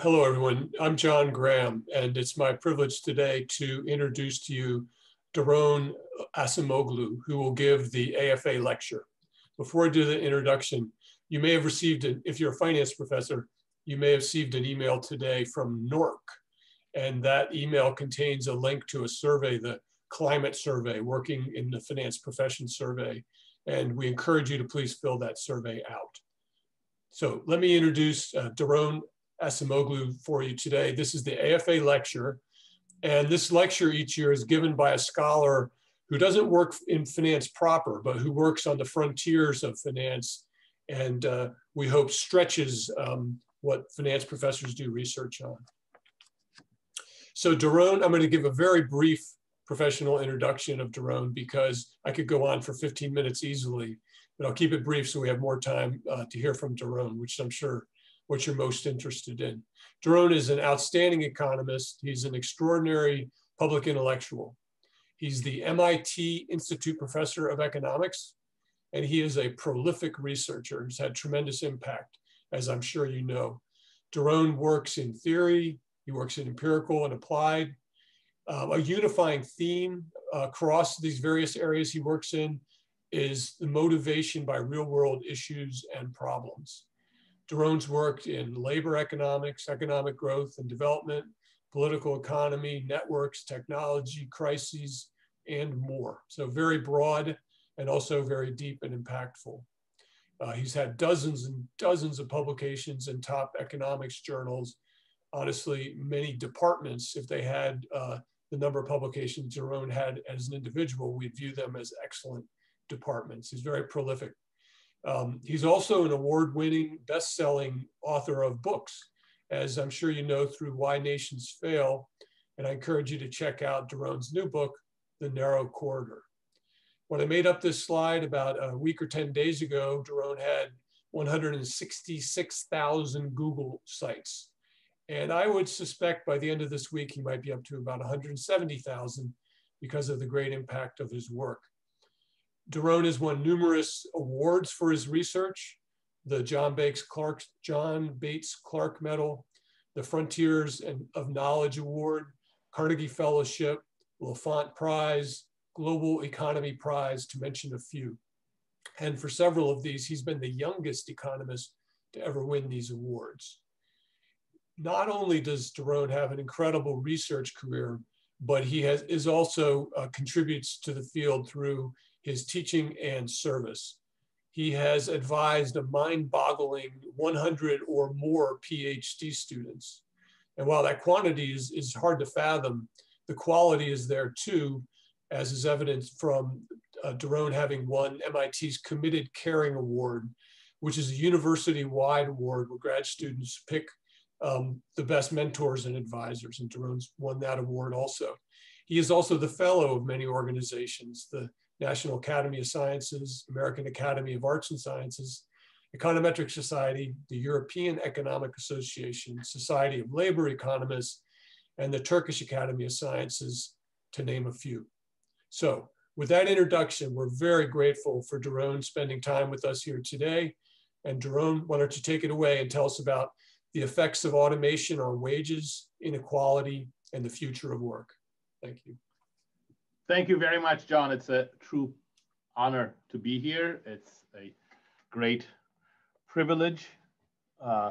Hello, everyone. I'm John Graham, and it's my privilege today to introduce to you Daron Acemoglu, who will give the AFA lecture. Before I do the introduction, you may have received, an, if you're a finance professor, you may have received an email today from NORC, and that email contains a link to a survey, the climate survey, working in the finance profession survey. And we encourage you to please fill that survey out. So let me introduce uh, Daron Acemoglu for you today. This is the AFA lecture. And this lecture each year is given by a scholar who doesn't work in finance proper, but who works on the frontiers of finance and uh, we hope stretches um, what finance professors do research on. So Daron, I'm going to give a very brief professional introduction of Daron because I could go on for 15 minutes easily, but I'll keep it brief so we have more time uh, to hear from Daron, which I'm sure what you're most interested in. Daron is an outstanding economist. He's an extraordinary public intellectual. He's the MIT Institute Professor of Economics, and he is a prolific researcher who's had tremendous impact, as I'm sure you know. Daron works in theory, he works in empirical and applied. Um, a unifying theme across these various areas he works in is the motivation by real world issues and problems. Daron's worked in labor economics, economic growth and development, political economy, networks, technology, crises, and more. So very broad and also very deep and impactful. Uh, he's had dozens and dozens of publications in top economics journals. Honestly, many departments, if they had uh, the number of publications Daron had as an individual, we'd view them as excellent departments. He's very prolific um, he's also an award-winning, best-selling author of books, as I'm sure you know through Why Nations Fail. And I encourage you to check out Daron's new book, The Narrow Corridor. When I made up this slide about a week or 10 days ago, Daron had 166,000 Google sites. And I would suspect by the end of this week, he might be up to about 170,000 because of the great impact of his work. Daron has won numerous awards for his research, the John Bates Clark, John Bates Clark Medal, the Frontiers of Knowledge Award, Carnegie Fellowship, Laffont Prize, Global Economy Prize, to mention a few. And for several of these, he's been the youngest economist to ever win these awards. Not only does Daron have an incredible research career, but he has, is also uh, contributes to the field through his teaching and service. He has advised a mind-boggling 100 or more PhD students. And while that quantity is, is hard to fathom, the quality is there too, as is evidenced from uh, Daron having won MIT's Committed Caring Award, which is a university-wide award where grad students pick um, the best mentors and advisors, and Daron's won that award also. He is also the fellow of many organizations, the National Academy of Sciences, American Academy of Arts and Sciences, Econometric Society, the European Economic Association, Society of Labor Economists, and the Turkish Academy of Sciences, to name a few. So with that introduction, we're very grateful for Daron spending time with us here today. And Daron, why don't you take it away and tell us about the effects of automation on wages, inequality, and the future of work. Thank you. Thank you very much, John. It's a true honor to be here. It's a great privilege uh,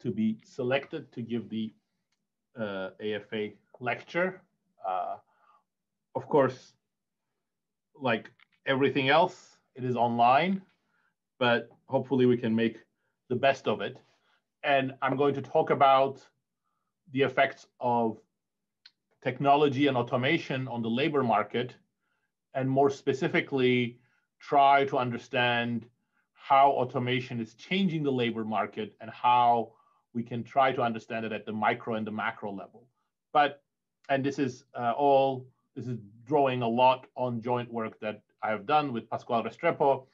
to be selected to give the uh, AFA lecture. Uh, of course, like everything else, it is online, but hopefully we can make the best of it. And I'm going to talk about the effects of technology and automation on the labor market, and more specifically, try to understand how automation is changing the labor market and how we can try to understand it at the micro and the macro level. But, and this is uh, all, this is drawing a lot on joint work that I have done with Pascual Restrepo,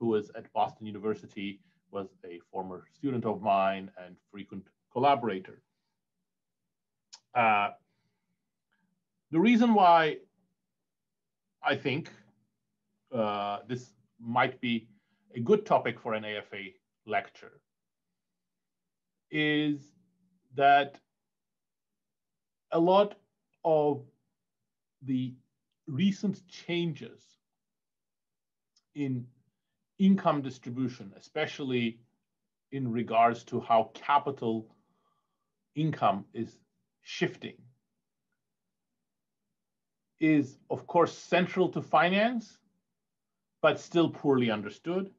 who is at Boston University, was a former student of mine and frequent collaborator. Uh, the reason why I think uh, this might be a good topic for an AFA lecture is that a lot of the recent changes in income distribution, especially in regards to how capital income is shifting, is of course central to finance, but still poorly understood.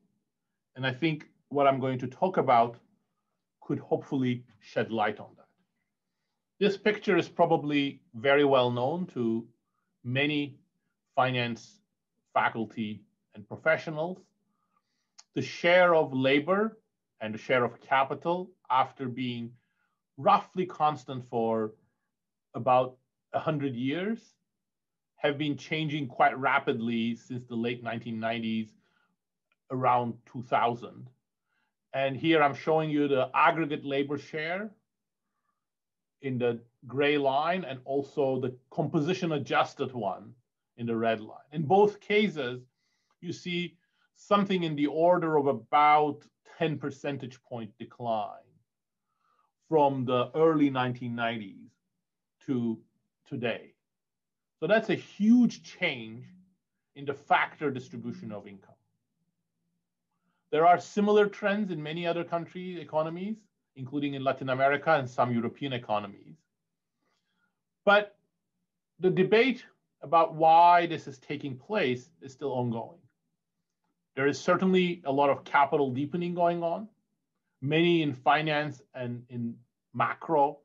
And I think what I'm going to talk about could hopefully shed light on that. This picture is probably very well known to many finance faculty and professionals. The share of labor and the share of capital after being roughly constant for about 100 years have been changing quite rapidly since the late 1990s, around 2000. And here I'm showing you the aggregate labor share in the gray line and also the composition adjusted one in the red line. In both cases, you see something in the order of about 10 percentage point decline from the early 1990s to today. So that's a huge change in the factor distribution of income. There are similar trends in many other country economies, including in Latin America and some European economies. But the debate about why this is taking place is still ongoing. There is certainly a lot of capital deepening going on. Many in finance and in macro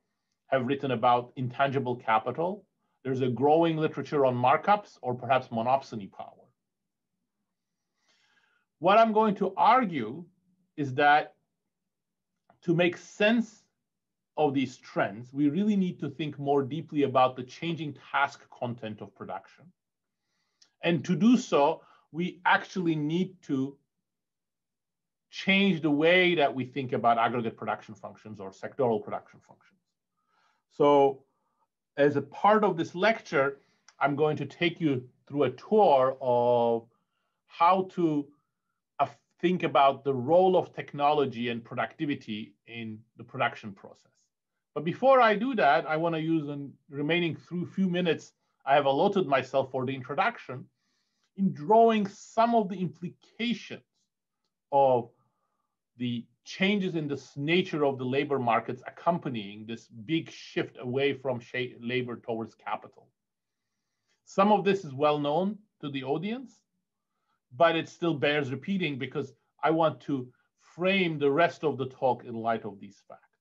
have written about intangible capital. There's a growing literature on markups or perhaps monopsony power. What I'm going to argue is that to make sense of these trends, we really need to think more deeply about the changing task content of production. And to do so, we actually need to change the way that we think about aggregate production functions or sectoral production functions. So as a part of this lecture, I'm going to take you through a tour of how to uh, think about the role of technology and productivity in the production process. But before I do that, I want to use the remaining few minutes I have allotted myself for the introduction in drawing some of the implications of the changes in the nature of the labor markets accompanying this big shift away from labor towards capital. Some of this is well known to the audience, but it still bears repeating because I want to frame the rest of the talk in light of these facts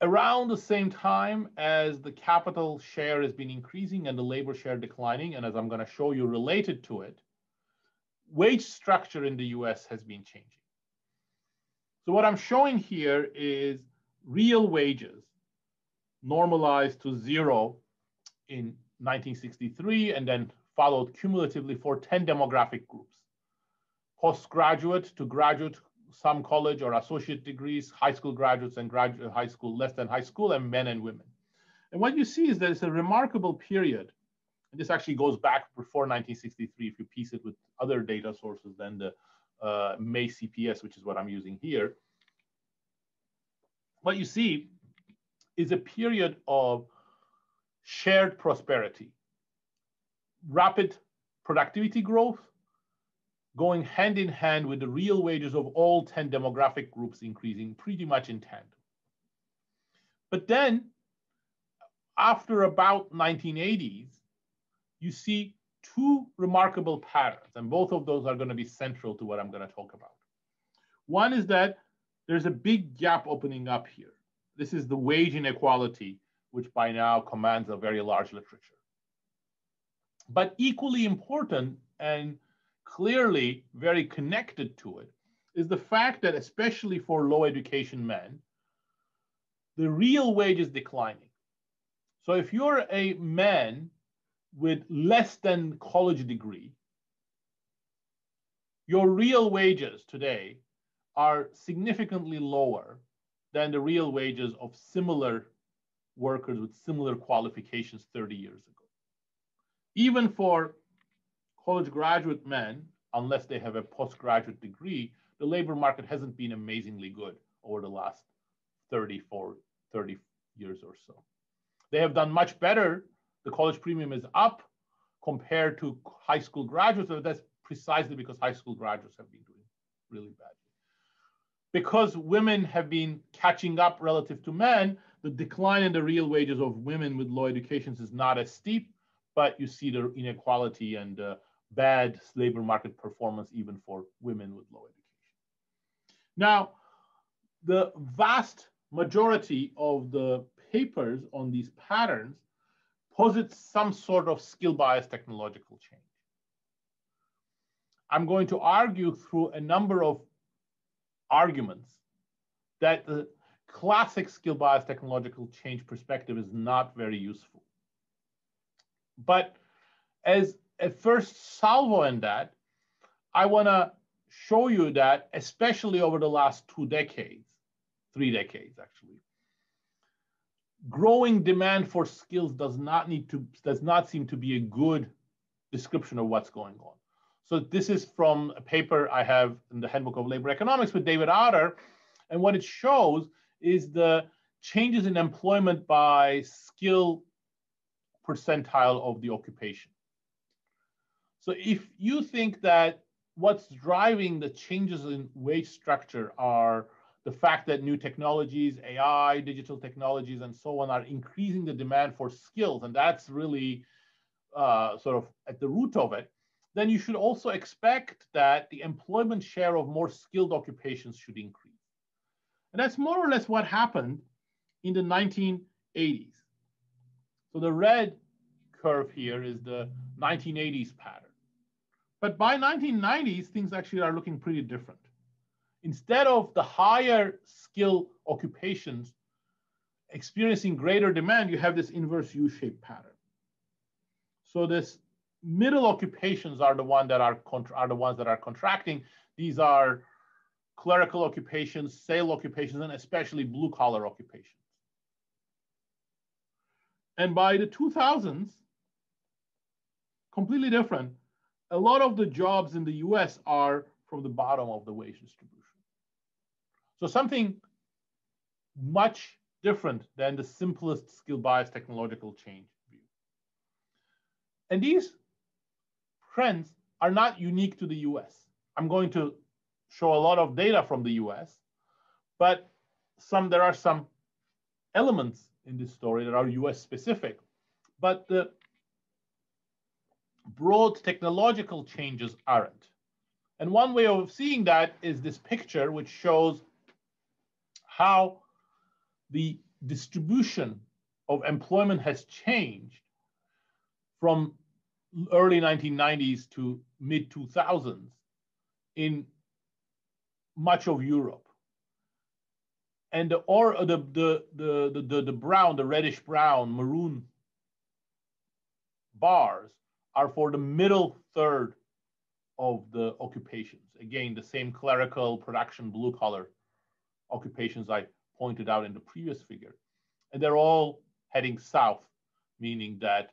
around the same time as the capital share has been increasing and the labor share declining, and as I'm going to show you related to it, wage structure in the US has been changing. So what I'm showing here is real wages normalized to zero in 1963 and then followed cumulatively for 10 demographic groups. Postgraduate to graduate some college or associate degrees, high school graduates and graduate high school, less than high school, and men and women. And what you see is that it's a remarkable period. And this actually goes back before 1963 if you piece it with other data sources than the uh, May CPS, which is what I'm using here. What you see is a period of shared prosperity, rapid productivity growth, going hand in hand with the real wages of all 10 demographic groups increasing pretty much in tandem. But then after about 1980s, you see two remarkable patterns, and both of those are going to be central to what I'm going to talk about. One is that there's a big gap opening up here. This is the wage inequality, which by now commands a very large literature. But equally important and clearly very connected to it is the fact that especially for low education men, the real wage is declining. So if you're a man with less than college degree, your real wages today are significantly lower than the real wages of similar workers with similar qualifications 30 years ago. Even for college graduate men, unless they have a postgraduate degree, the labor market hasn't been amazingly good over the last 30 for 30 years or so. They have done much better. The college premium is up compared to high school graduates. That's precisely because high school graduates have been doing really badly. Because women have been catching up relative to men, the decline in the real wages of women with low educations is not as steep, but you see the inequality and uh, bad labor market performance even for women with low education. Now, the vast majority of the papers on these patterns posits some sort of skill bias technological change. I'm going to argue through a number of arguments that the classic skill bias technological change perspective is not very useful. But as a first salvo in that, I want to show you that, especially over the last two decades, three decades actually, growing demand for skills does not need to does not seem to be a good description of what's going on. So this is from a paper I have in the Handbook of Labor Economics with David Autor, and what it shows is the changes in employment by skill percentile of the occupation. So if you think that what's driving the changes in wage structure are the fact that new technologies, AI, digital technologies, and so on are increasing the demand for skills, and that's really uh, sort of at the root of it, then you should also expect that the employment share of more skilled occupations should increase. And that's more or less what happened in the 1980s. So the red curve here is the 1980s pattern. But by 1990s, things actually are looking pretty different. Instead of the higher skill occupations experiencing greater demand, you have this inverse U-shaped pattern. So this middle occupations are the one that are are the ones that are contracting. These are clerical occupations, sale occupations, and especially blue collar occupations. And by the 2000s, completely different. A lot of the jobs in the US are from the bottom of the wage distribution. So something much different than the simplest skill bias technological change view. And these trends are not unique to the US. I'm going to show a lot of data from the US, but some there are some elements in this story that are US specific. But the broad technological changes aren't. And one way of seeing that is this picture, which shows how the distribution of employment has changed from early 1990s to mid 2000s in much of Europe. And the or the the the the, the brown, the reddish brown, maroon bars are for the middle third of the occupations. Again, the same clerical production blue color occupations I pointed out in the previous figure. And they're all heading south, meaning that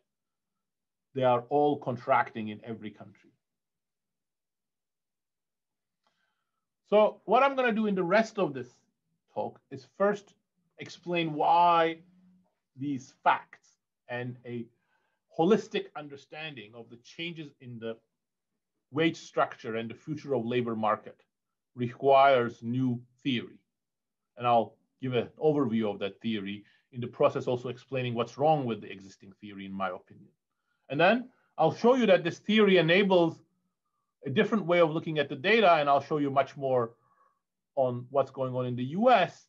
they are all contracting in every country. So what I'm going to do in the rest of this talk is first explain why these facts and a holistic understanding of the changes in the wage structure and the future of labor market requires new theory and I'll give an overview of that theory in the process also explaining what's wrong with the existing theory in my opinion. And then I'll show you that this theory enables a different way of looking at the data and I'll show you much more on what's going on in the US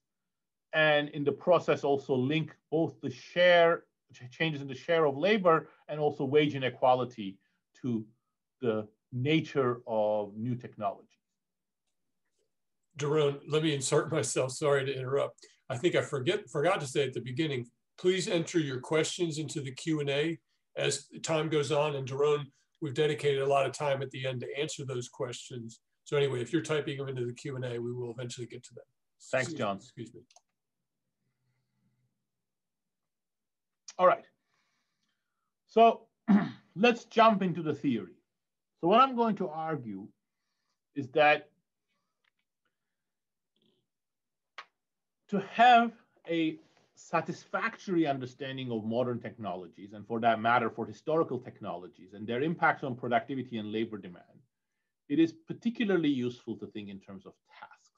and in the process also link both the share changes in the share of labor and also wage inequality to the nature of new technology. Daron, let me insert myself. Sorry to interrupt. I think I forget forgot to say at the beginning. Please enter your questions into the Q and A as time goes on. And Daron, we've dedicated a lot of time at the end to answer those questions. So anyway, if you're typing them into the Q and A, we will eventually get to them. Thanks, John. Excuse me. All right. So let's jump into the theory. So what I'm going to argue is that to have a satisfactory understanding of modern technologies, and for that matter, for historical technologies and their impact on productivity and labor demand, it is particularly useful to think in terms of tasks.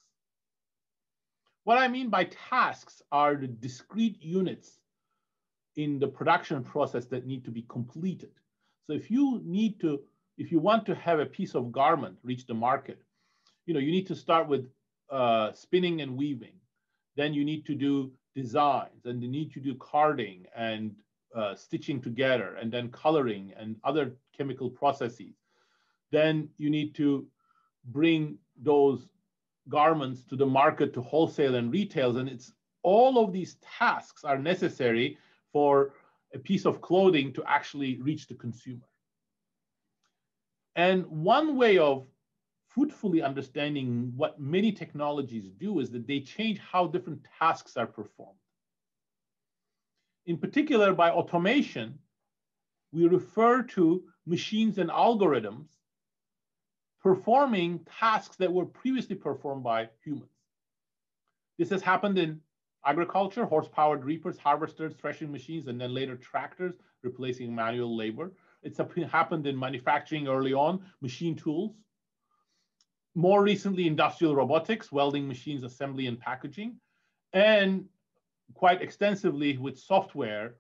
What I mean by tasks are the discrete units in the production process that need to be completed. So if you need to, if you want to have a piece of garment reach the market, you know, you need to start with uh, spinning and weaving. Then you need to do designs and you need to do carding and uh, stitching together and then coloring and other chemical processes. Then you need to bring those garments to the market to wholesale and retails. And it's all of these tasks are necessary for a piece of clothing to actually reach the consumer. And one way of fruitfully understanding what many technologies do is that they change how different tasks are performed. In particular, by automation, we refer to machines and algorithms performing tasks that were previously performed by humans. This has happened in agriculture, horse-powered reapers, harvesters, threshing machines, and then later tractors replacing manual labor. It's happened in manufacturing early on, machine tools. More recently, industrial robotics, welding machines, assembly and packaging, and quite extensively with software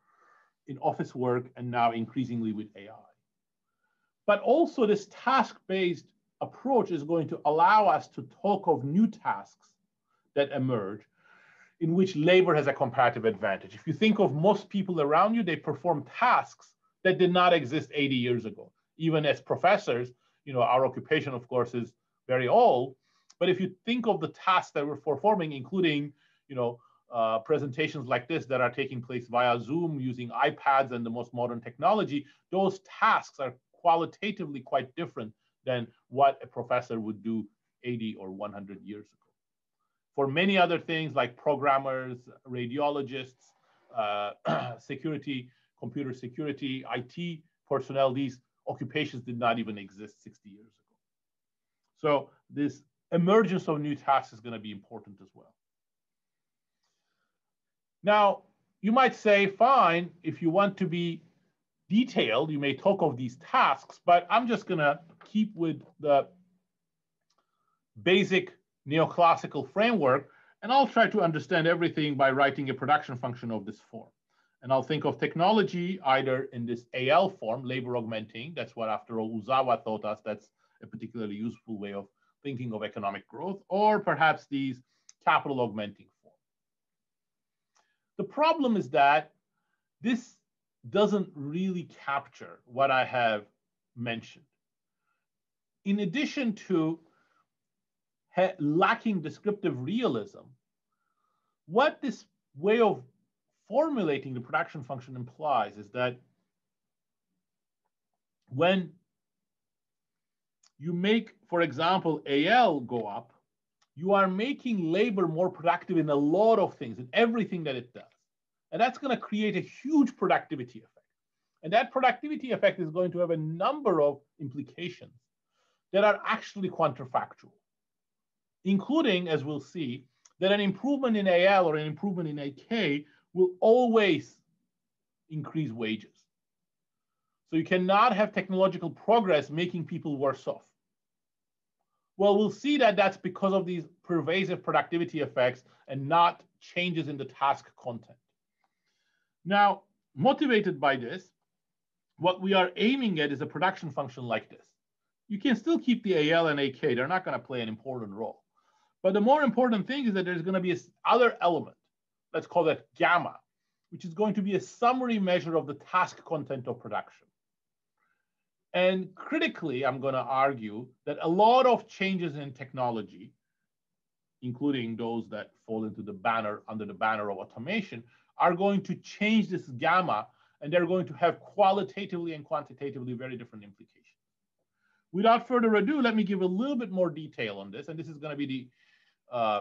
in office work and now increasingly with AI. But also this task-based approach is going to allow us to talk of new tasks that emerge in which labor has a comparative advantage. If you think of most people around you, they perform tasks that did not exist 80 years ago. Even as professors, you know, our occupation, of course, is very old. But if you think of the tasks that we're performing, including, you know, uh, presentations like this that are taking place via Zoom using iPads and the most modern technology, those tasks are qualitatively quite different than what a professor would do 80 or 100 years ago for many other things like programmers, radiologists, uh, security, computer security, IT personnel, these occupations did not even exist 60 years ago. So this emergence of new tasks is going to be important as well. Now, you might say, fine, if you want to be detailed, you may talk of these tasks, but I'm just going to keep with the basic neoclassical framework, and I'll try to understand everything by writing a production function of this form. And I'll think of technology either in this AL form, labor augmenting, that's what after all Uzawa taught us, that's a particularly useful way of thinking of economic growth, or perhaps these capital augmenting form. The problem is that this doesn't really capture what I have mentioned. In addition to lacking descriptive realism, what this way of formulating the production function implies is that when you make, for example, AL go up, you are making labor more productive in a lot of things, in everything that it does. And that's going to create a huge productivity effect. And that productivity effect is going to have a number of implications that are actually counterfactual including, as we'll see, that an improvement in AL or an improvement in AK will always increase wages. So you cannot have technological progress making people worse off. Well, we'll see that that's because of these pervasive productivity effects and not changes in the task content. Now, motivated by this, what we are aiming at is a production function like this. You can still keep the AL and AK, they're not gonna play an important role. But the more important thing is that there's going to be this other element, let's call that gamma, which is going to be a summary measure of the task content of production. And critically, I'm going to argue that a lot of changes in technology, including those that fall into the banner under the banner of automation, are going to change this gamma and they're going to have qualitatively and quantitatively very different implications. Without further ado, let me give a little bit more detail on this. And this is going to be the uh,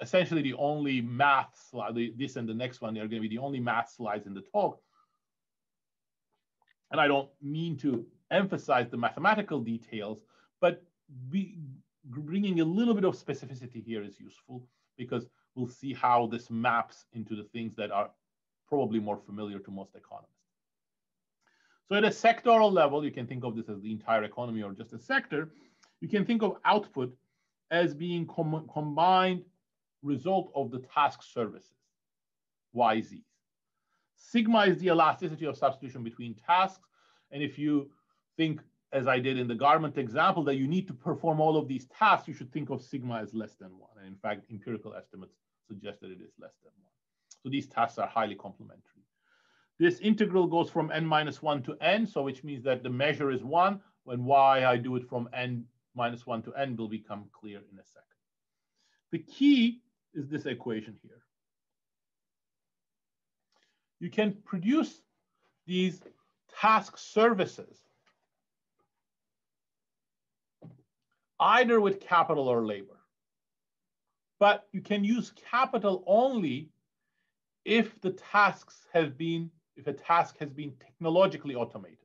essentially the only math slide, this and the next one, they're going to be the only math slides in the talk. And I don't mean to emphasize the mathematical details, but be, bringing a little bit of specificity here is useful because we'll see how this maps into the things that are probably more familiar to most economists. So at a sectoral level, you can think of this as the entire economy or just a sector. You can think of output as being com combined result of the task services, YZs. Sigma is the elasticity of substitution between tasks. And if you think, as I did in the garment example, that you need to perform all of these tasks, you should think of sigma as less than one. And in fact, empirical estimates suggest that it is less than one. So these tasks are highly complementary. This integral goes from n minus 1 to n, so which means that the measure is 1. When y I do it from n minus 1 to n will become clear in a second. The key is this equation here. You can produce these task services either with capital or labor. But you can use capital only if the tasks have been, if a task has been technologically automated.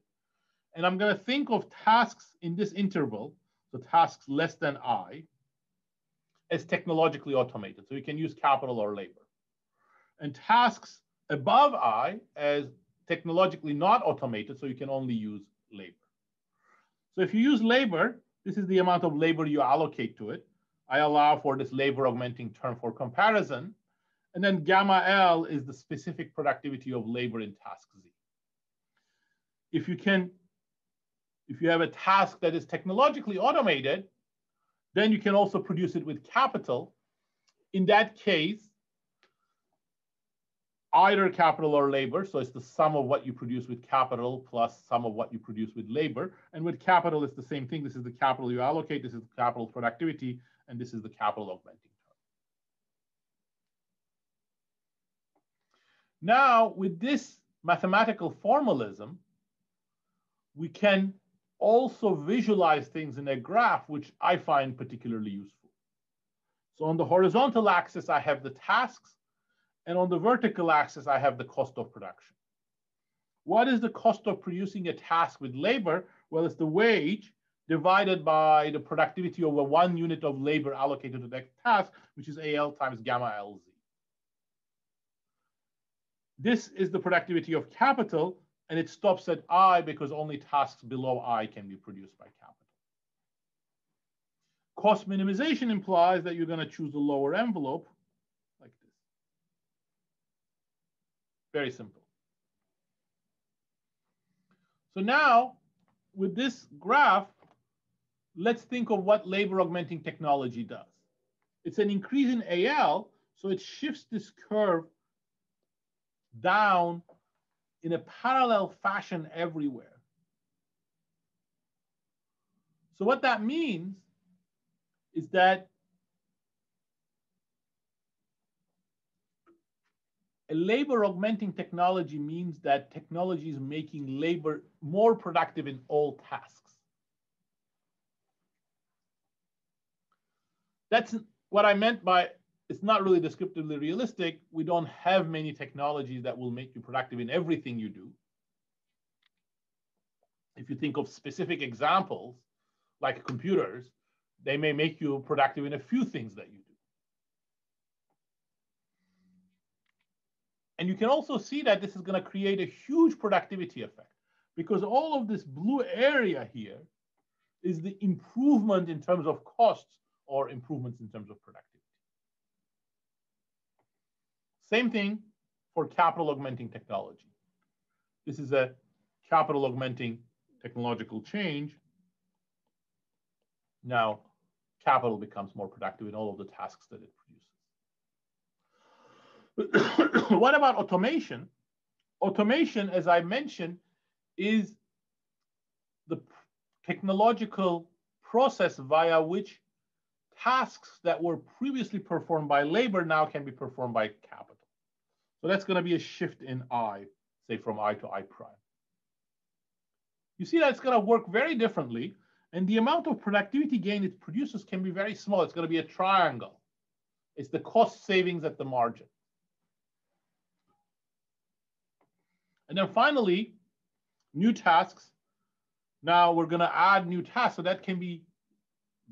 And I'm going to think of tasks in this interval, so tasks less than I, as technologically automated. So you can use capital or labor. And tasks above I as technologically not automated, so you can only use labor. So if you use labor, this is the amount of labor you allocate to it. I allow for this labor augmenting term for comparison. And then gamma L is the specific productivity of labor in task Z. If you can, if you have a task that is technologically automated, then you can also produce it with capital. In that case, either capital or labor. So it's the sum of what you produce with capital plus sum of what you produce with labor. And with capital, it's the same thing. This is the capital you allocate. This is the capital productivity. And this is the capital augmenting term. Now, with this mathematical formalism, we can also visualize things in a graph, which I find particularly useful. So on the horizontal axis, I have the tasks and on the vertical axis, I have the cost of production. What is the cost of producing a task with labor? Well, it's the wage divided by the productivity over one unit of labor allocated to that task, which is AL times gamma LZ. This is the productivity of capital, and it stops at I because only tasks below I can be produced by capital. Cost minimization implies that you're going to choose the lower envelope Very simple. So now, with this graph, let's think of what labor augmenting technology does. It's an increase in AL, so it shifts this curve down in a parallel fashion everywhere. So what that means is that labor augmenting technology means that technology is making labor more productive in all tasks. That's what I meant by it's not really descriptively realistic. We don't have many technologies that will make you productive in everything you do. If you think of specific examples, like computers, they may make you productive in a few things that you do. And you can also see that this is going to create a huge productivity effect because all of this blue area here is the improvement in terms of costs or improvements in terms of productivity. Same thing for capital augmenting technology. This is a capital augmenting technological change. Now, capital becomes more productive in all of the tasks that it produces. what about automation? Automation, as I mentioned, is the technological process via which tasks that were previously performed by labor now can be performed by capital. So that's going to be a shift in I, say from I to I prime. You see that it's going to work very differently, and the amount of productivity gain it produces can be very small. It's going to be a triangle. It's the cost savings at the margin. And then finally, new tasks. Now we're going to add new tasks. So that can be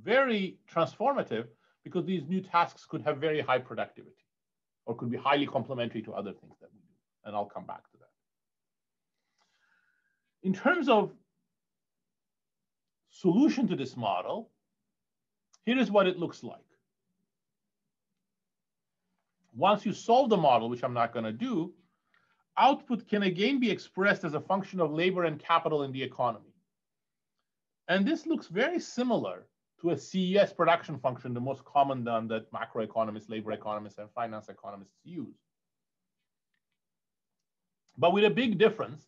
very transformative because these new tasks could have very high productivity. or could be highly complementary to other things that we do. And I'll come back to that. In terms of solution to this model, here is what it looks like. Once you solve the model, which I'm not going to do, output can again be expressed as a function of labor and capital in the economy. And this looks very similar to a CES production function, the most common one that macroeconomists, labor economists, and finance economists use. But with a big difference,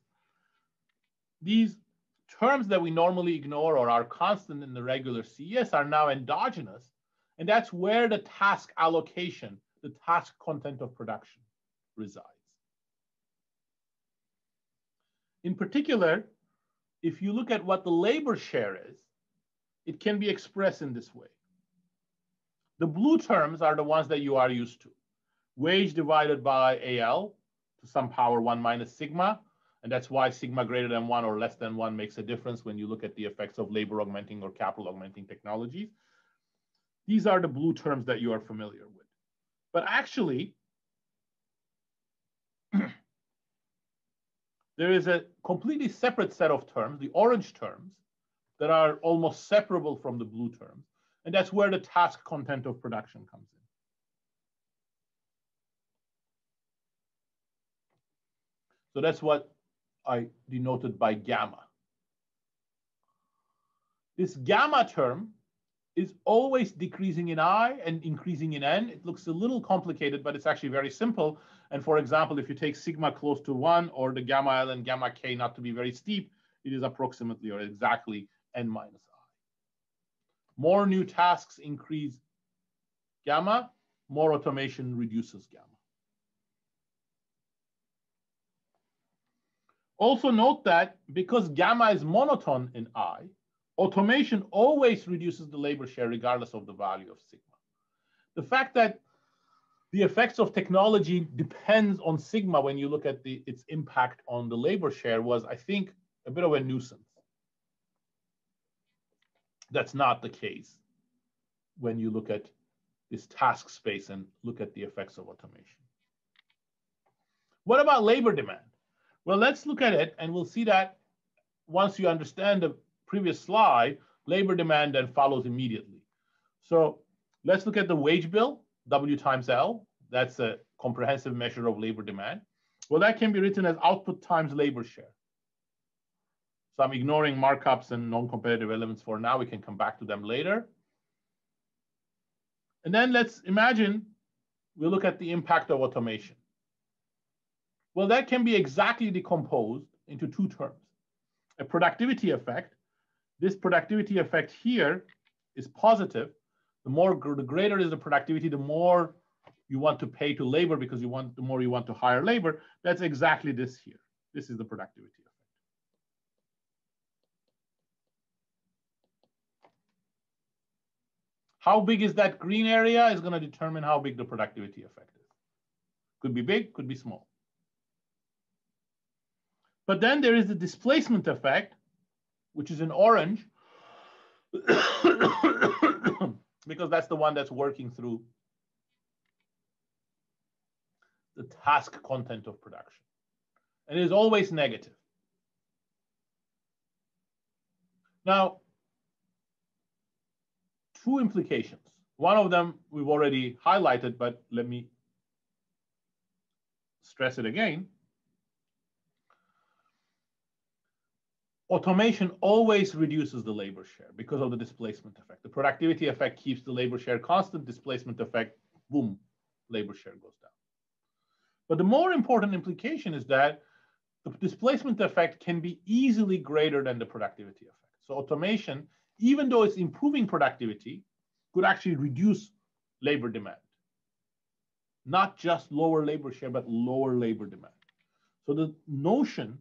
these terms that we normally ignore or are constant in the regular CES are now endogenous. And that's where the task allocation, the task content of production resides. In particular, if you look at what the labor share is, it can be expressed in this way. The blue terms are the ones that you are used to. Wage divided by AL to some power 1 minus sigma. And that's why sigma greater than 1 or less than 1 makes a difference when you look at the effects of labor augmenting or capital augmenting technologies. These are the blue terms that you are familiar with. But actually, there is a completely separate set of terms, the orange terms, that are almost separable from the blue terms. And that's where the task content of production comes in. So that's what I denoted by gamma. This gamma term is always decreasing in I and increasing in N. It looks a little complicated, but it's actually very simple. And for example, if you take sigma close to one or the gamma L and gamma K not to be very steep, it is approximately or exactly N minus I. More new tasks increase gamma, more automation reduces gamma. Also note that because gamma is monotone in I, automation always reduces the labor share regardless of the value of sigma. The fact that the effects of technology depends on sigma when you look at the, its impact on the labor share was, I think, a bit of a nuisance. That's not the case when you look at this task space and look at the effects of automation. What about labor demand? Well, let's look at it and we'll see that once you understand the previous slide, labor demand then follows immediately. So let's look at the wage bill, W times L. That's a comprehensive measure of labor demand. Well, that can be written as output times labor share. So I'm ignoring markups and non-competitive elements for now. We can come back to them later. And then let's imagine we look at the impact of automation. Well, that can be exactly decomposed into two terms. A productivity effect. This productivity effect here is positive. The more, the greater is the productivity, the more you want to pay to labor because you want, the more you want to hire labor. That's exactly this here. This is the productivity effect. How big is that green area is going to determine how big the productivity effect is. Could be big, could be small. But then there is the displacement effect, which is in orange, because that's the one that's working through the task content of production. And it is always negative. Now, two implications. One of them we've already highlighted, but let me stress it again. Automation always reduces the labor share because of the displacement effect. The productivity effect keeps the labor share constant, displacement effect, boom, labor share goes down. But the more important implication is that the displacement effect can be easily greater than the productivity effect. So automation, even though it's improving productivity, could actually reduce labor demand. Not just lower labor share, but lower labor demand. So the notion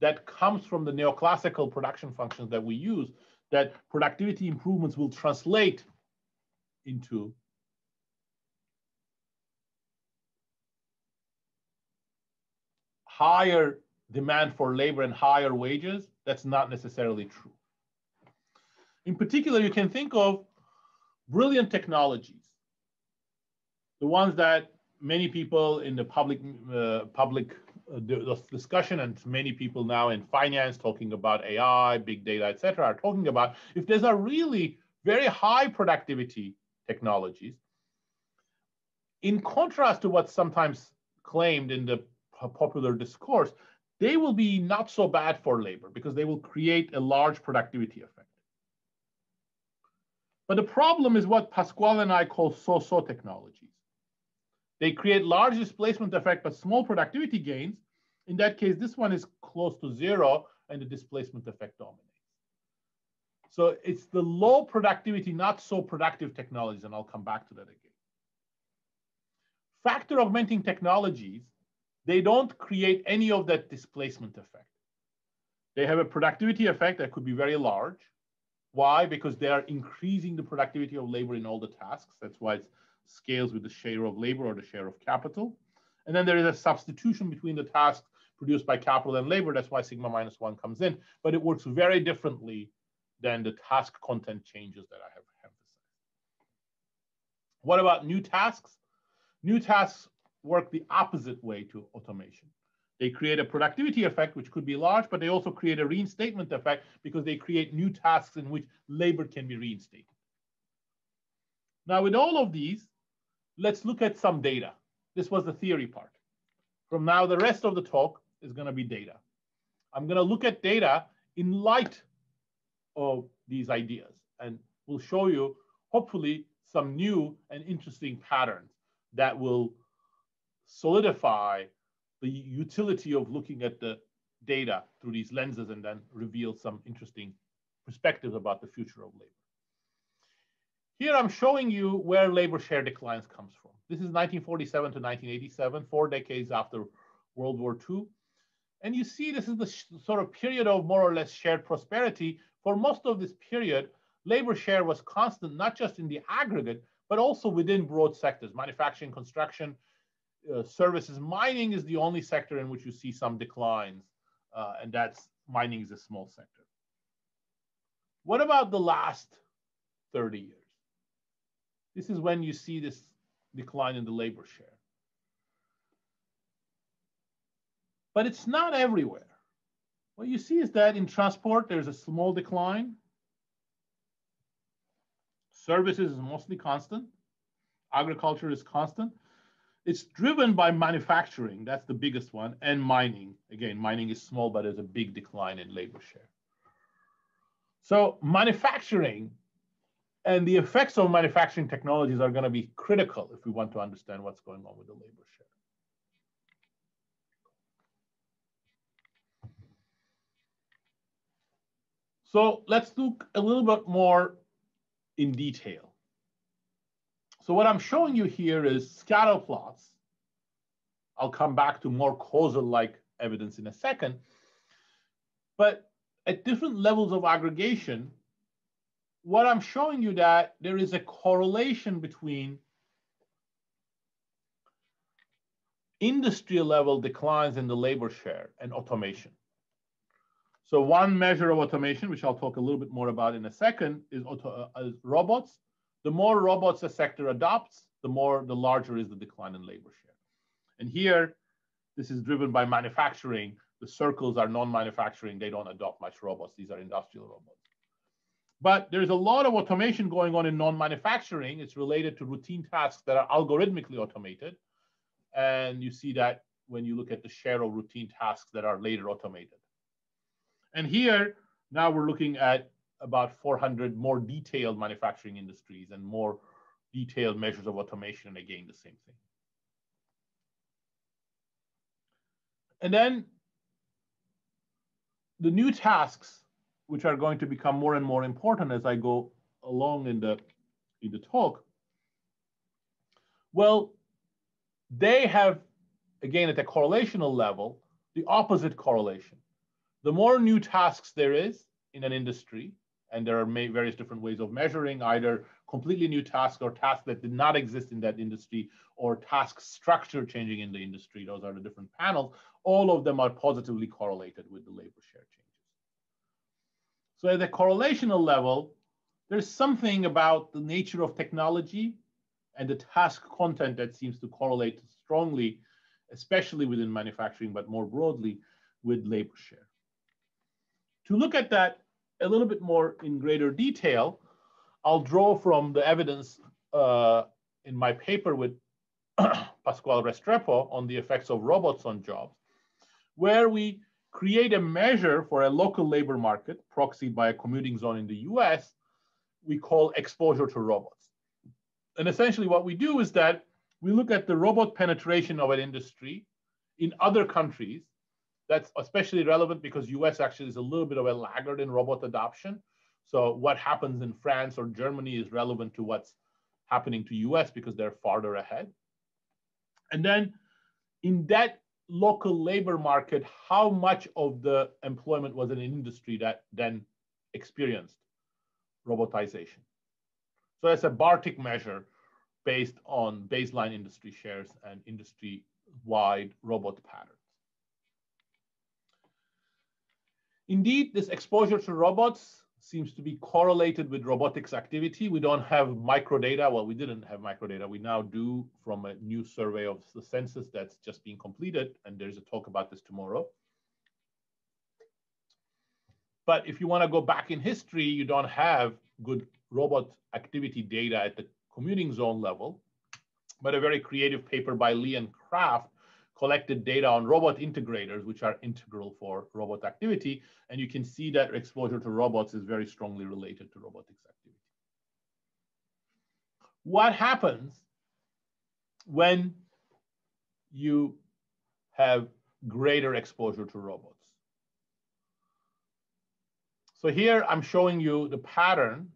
that comes from the neoclassical production functions that we use, that productivity improvements will translate into higher demand for labor and higher wages, that's not necessarily true. In particular, you can think of brilliant technologies, the ones that many people in the public uh, public uh, discussion and many people now in finance talking about AI, big data, etc., are talking about if there's a really very high productivity technologies, in contrast to what's sometimes claimed in the popular discourse, they will be not so bad for labor because they will create a large productivity effect. But the problem is what Pascual and I call so-so technologies. They create large displacement effect, but small productivity gains. In that case, this one is close to zero and the displacement effect dominates. So it's the low productivity, not so productive technologies, and I'll come back to that again. Factor augmenting technologies, they don't create any of that displacement effect. They have a productivity effect that could be very large. Why? Because they are increasing the productivity of labor in all the tasks. That's why it scales with the share of labor or the share of capital. And then there is a substitution between the tasks produced by capital and labor. That's why sigma minus one comes in. But it works very differently than the task content changes that I have emphasized. What about new tasks? New tasks work the opposite way to automation. They create a productivity effect, which could be large, but they also create a reinstatement effect because they create new tasks in which labor can be reinstated. Now, with all of these, let's look at some data. This was the theory part. From now, the rest of the talk is going to be data. I'm going to look at data in light of these ideas, and we'll show you, hopefully, some new and interesting patterns that will solidify the utility of looking at the data through these lenses and then reveal some interesting perspectives about the future of labor. Here I'm showing you where labor share declines comes from. This is 1947 to 1987, four decades after World War II. And you see this is the sort of period of more or less shared prosperity. For most of this period, labor share was constant, not just in the aggregate, but also within broad sectors, manufacturing, construction, uh, services. Mining is the only sector in which you see some declines, uh, and that's mining is a small sector. What about the last 30 years? This is when you see this decline in the labor share. But it's not everywhere. What you see is that in transport, there's a small decline. Services is mostly constant. Agriculture is constant. It's driven by manufacturing, that's the biggest one, and mining. Again, mining is small, but there's a big decline in labor share. So manufacturing and the effects of manufacturing technologies are going to be critical if we want to understand what's going on with the labor share. So let's look a little bit more in detail. So what I'm showing you here is scatter plots. I'll come back to more causal-like evidence in a second. But at different levels of aggregation, what I'm showing you that there is a correlation between industry level declines in the labor share and automation. So one measure of automation, which I'll talk a little bit more about in a second, is, auto, uh, robots. The more robots a sector adopts, the more the larger is the decline in labor share. And here, this is driven by manufacturing. The circles are non-manufacturing. They don't adopt much robots. These are industrial robots. But there's a lot of automation going on in non-manufacturing. It's related to routine tasks that are algorithmically automated. And you see that when you look at the share of routine tasks that are later automated. And here, now we're looking at about 400 more detailed manufacturing industries and more detailed measures of automation, and again, the same thing. And then the new tasks, which are going to become more and more important as I go along in the, in the talk, well, they have, again, at the correlational level, the opposite correlation. The more new tasks there is in an industry, and there are various different ways of measuring either completely new tasks or tasks that did not exist in that industry or task structure changing in the industry. Those are the different panels. All of them are positively correlated with the labor share changes. So at the correlational level, there's something about the nature of technology and the task content that seems to correlate strongly, especially within manufacturing, but more broadly with labor share. To look at that a little bit more in greater detail, I'll draw from the evidence uh, in my paper with Pascual Restrepo on the effects of robots on jobs, where we create a measure for a local labor market proxied by a commuting zone in the US, we call exposure to robots. And essentially what we do is that we look at the robot penetration of an industry in other countries. That's especially relevant because US actually is a little bit of a laggard in robot adoption. So what happens in France or Germany is relevant to what's happening to US because they're farther ahead. And then in that local labor market, how much of the employment was in an industry that then experienced robotization? So that's a Bartik measure based on baseline industry shares and industry-wide robot patterns. Indeed, this exposure to robots seems to be correlated with robotics activity. We don't have microdata. Well, we didn't have microdata. We now do from a new survey of the census that's just being completed, and there's a talk about this tomorrow. But if you want to go back in history, you don't have good robot activity data at the commuting zone level, but a very creative paper by Leigh and Kraft collected data on robot integrators, which are integral for robot activity. And you can see that exposure to robots is very strongly related to robotics activity. What happens when you have greater exposure to robots? So here I'm showing you the pattern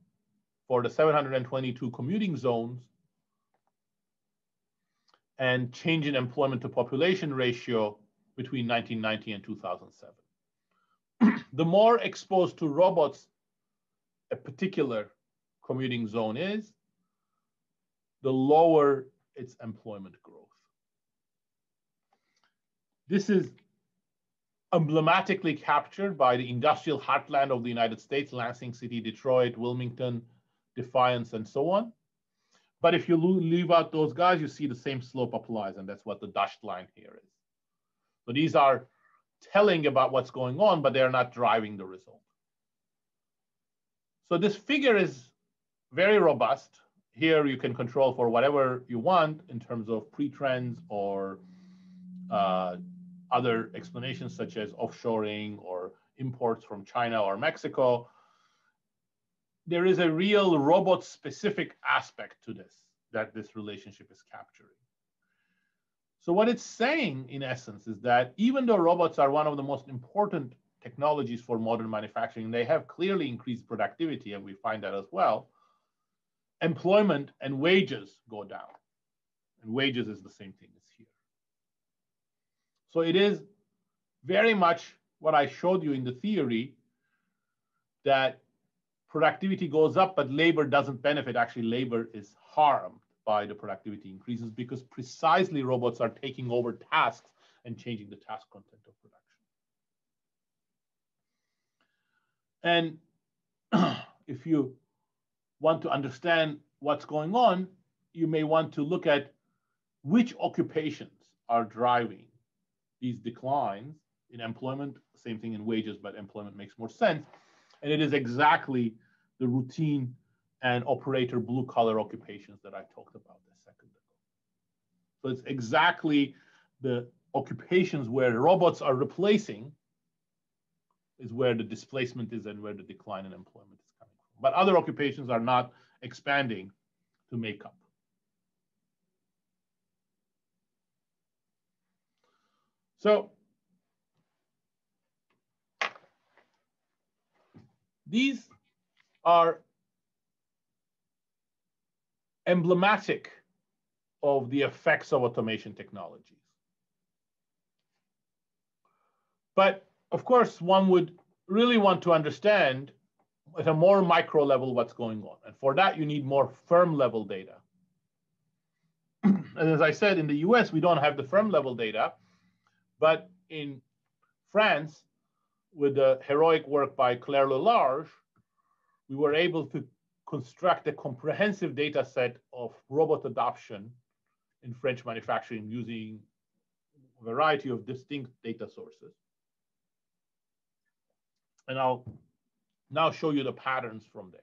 for the 722 commuting zones and change in employment to population ratio between 1990 and 2007. the more exposed to robots a particular commuting zone is, the lower its employment growth. This is emblematically captured by the industrial heartland of the United States, Lansing City, Detroit, Wilmington, Defiance, and so on. But if you leave out those guys, you see the same slope applies, and that's what the dashed line here is. So these are telling about what's going on, but they're not driving the result. So this figure is very robust. Here you can control for whatever you want in terms of pre-trends or uh, other explanations such as offshoring or imports from China or Mexico there is a real robot specific aspect to this that this relationship is capturing. So what it's saying in essence is that even though robots are one of the most important technologies for modern manufacturing, they have clearly increased productivity and we find that as well, employment and wages go down. And wages is the same thing as here. So it is very much what I showed you in the theory that productivity goes up, but labor doesn't benefit. Actually, labor is harmed by the productivity increases because precisely robots are taking over tasks and changing the task content of production. And if you want to understand what's going on, you may want to look at which occupations are driving these declines in employment, same thing in wages, but employment makes more sense. And it is exactly the routine and operator blue collar occupations that I talked about a second ago. So it's exactly the occupations where robots are replacing is where the displacement is and where the decline in employment is coming from. But other occupations are not expanding to make up. So these are emblematic of the effects of automation technologies. But of course, one would really want to understand at a more micro level what's going on. And for that, you need more firm level data. and as I said, in the US, we don't have the firm level data, but in France, with the heroic work by Claire Lelarge, we were able to construct a comprehensive data set of robot adoption in French manufacturing using a variety of distinct data sources. And I'll now show you the patterns from there.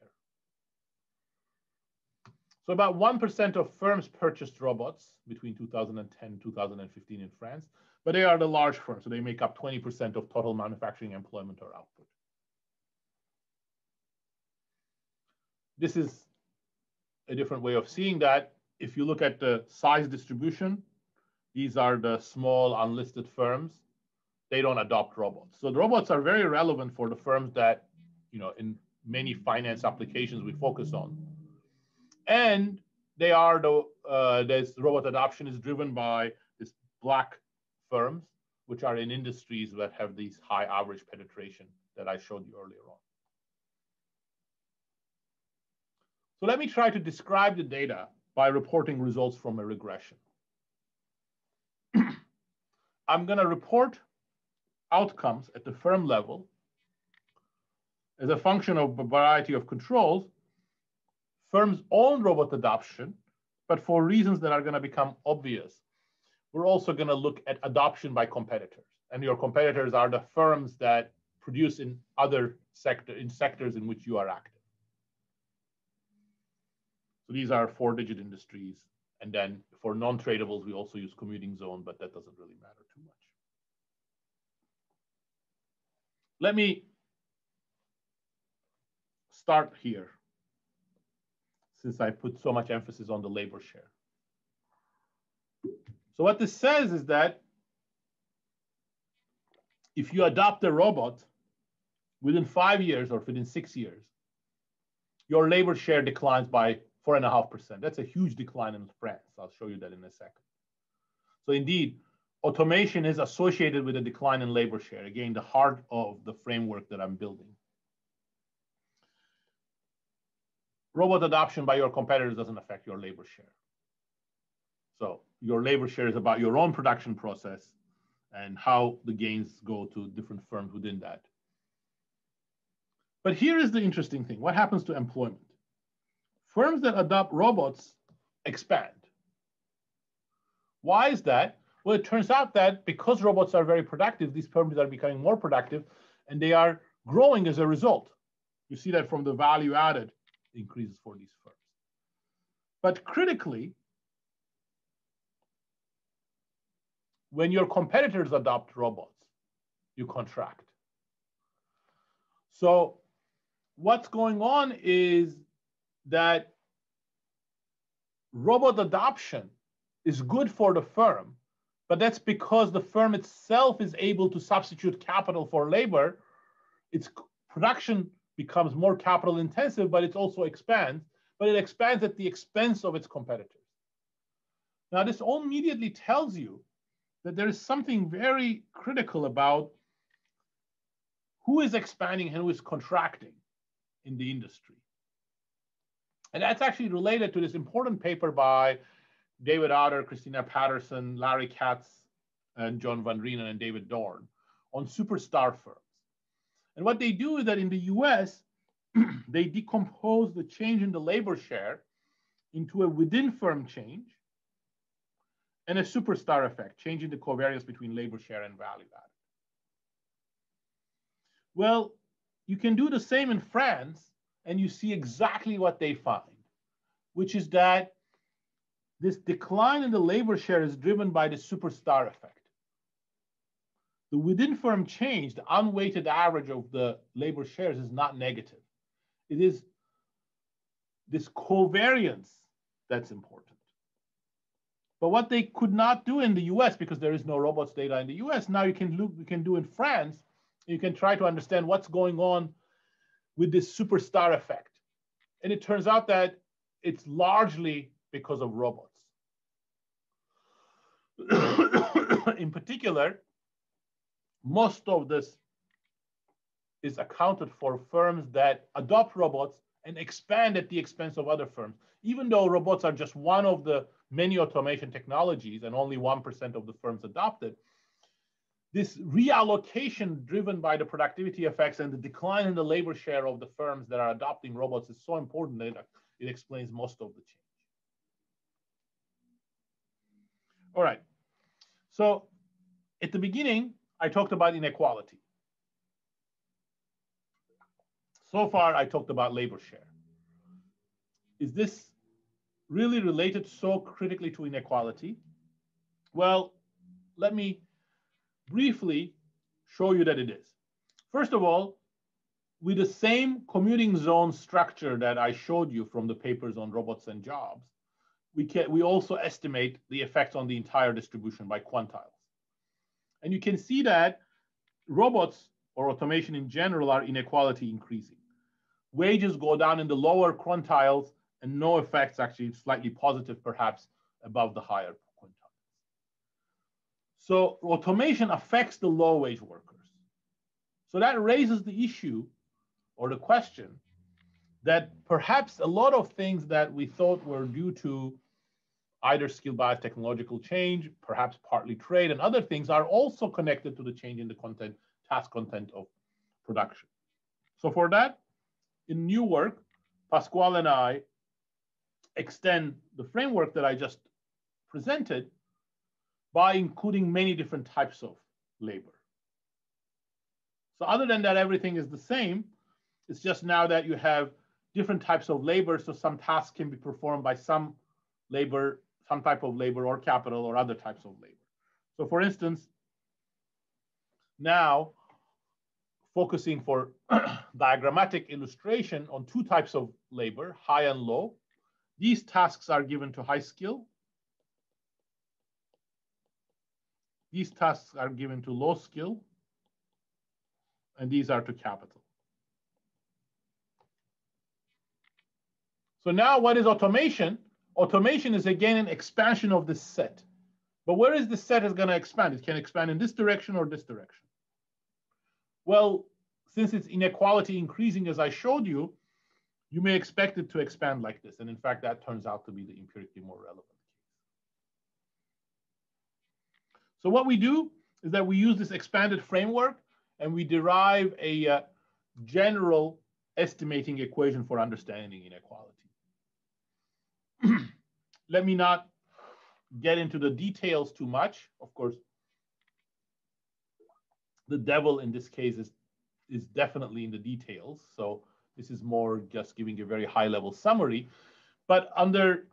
So about 1% of firms purchased robots between 2010 and 2015 in France, but they are the large firms, so they make up 20% of total manufacturing employment or output. This is a different way of seeing that. If you look at the size distribution, these are the small unlisted firms. They don't adopt robots. So the robots are very relevant for the firms that, you know, in many finance applications we focus on. And they are the, uh, this robot adoption is driven by this black firms, which are in industries that have these high average penetration that I showed you earlier on. So let me try to describe the data by reporting results from a regression. I'm going to report outcomes at the firm level as a function of a variety of controls. Firms own robot adoption, but for reasons that are going to become obvious, we're also going to look at adoption by competitors. And your competitors are the firms that produce in other sector in sectors in which you are active. So these are four digit industries. And then for non-tradables, we also use commuting zone, but that doesn't really matter too much. Let me start here since I put so much emphasis on the labor share. So what this says is that if you adopt a robot within five years or within six years, your labor share declines by four and a half percent. That's a huge decline in France. I'll show you that in a second. So indeed, automation is associated with a decline in labor share. Again, the heart of the framework that I'm building. Robot adoption by your competitors doesn't affect your labor share. So your labor share is about your own production process and how the gains go to different firms within that. But here is the interesting thing. What happens to employment? firms that adopt robots expand. Why is that? Well, it turns out that because robots are very productive, these firms are becoming more productive and they are growing as a result. You see that from the value added increases for these firms. But critically, when your competitors adopt robots, you contract. So what's going on is that robot adoption is good for the firm, but that's because the firm itself is able to substitute capital for labor. Its production becomes more capital intensive, but it also expands, but it expands at the expense of its competitors. Now, this all immediately tells you that there is something very critical about who is expanding and who is contracting in the industry. And that's actually related to this important paper by David Autor, Christina Patterson, Larry Katz, and John Van Reenen and David Dorn on superstar firms. And what they do is that in the US, they decompose the change in the labor share into a within firm change and a superstar effect, changing the covariance between labor share and value added. Well, you can do the same in France and you see exactly what they find, which is that this decline in the labor share is driven by the superstar effect. The within firm change, the unweighted average of the labor shares is not negative. It is this covariance that's important. But what they could not do in the US, because there is no robots data in the US, now you can look, you can do in France. You can try to understand what's going on with this superstar effect. And it turns out that it's largely because of robots. In particular, most of this is accounted for firms that adopt robots and expand at the expense of other firms. Even though robots are just one of the many automation technologies and only 1% of the firms adopted. this reallocation driven by the productivity effects and the decline in the labor share of the firms that are adopting robots is so important that it explains most of the change. All right. So at the beginning, I talked about inequality. So far, I talked about labor share. Is this really related so critically to inequality? Well, let me briefly show you that it is. First of all, with the same commuting zone structure that I showed you from the papers on robots and jobs, we, can, we also estimate the effects on the entire distribution by quantiles. And you can see that robots or automation in general are inequality increasing. Wages go down in the lower quantiles and no effects, actually slightly positive perhaps above the higher quantiles. So automation affects the low wage workers. So that raises the issue or the question that perhaps a lot of things that we thought were due to either skill bias technological change, perhaps partly trade and other things are also connected to the change in the content, task content of production. So for that, in new work, Pascual and I extend the framework that I just presented by including many different types of labor. So other than that, everything is the same. It's just now that you have different types of labor, so some tasks can be performed by some labor, some type of labor or capital or other types of labor. So for instance, now focusing for diagrammatic illustration on two types of labor, high and low. These tasks are given to high skill. These tasks are given to low skill. And these are to capital. So now what is automation? Automation is again an expansion of this set. But where is the set is going to expand? It can expand in this direction or this direction. Well, since it's inequality increasing as I showed you, you may expect it to expand like this. And in fact, that turns out to be the empirically more relevant case. So what we do is that we use this expanded framework and we derive a uh, general estimating equation for understanding inequality. Let me not get into the details too much. Of course, the devil in this case is, is definitely in the details. So this is more just giving a very high level summary. But under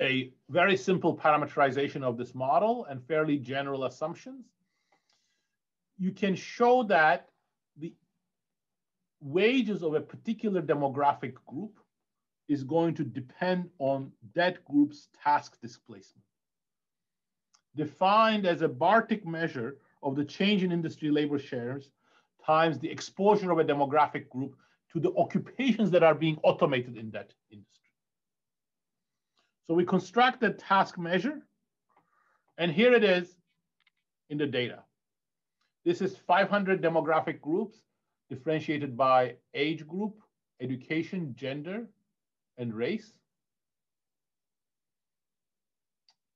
a very simple parameterization of this model and fairly general assumptions, you can show that the wages of a particular demographic group is going to depend on that group's task displacement. Defined as a Bartik measure of the change in industry labor shares times the exposure of a demographic group to the occupations that are being automated in that industry. So we construct a task measure, and here it is in the data. This is 500 demographic groups differentiated by age group, education, gender, and race.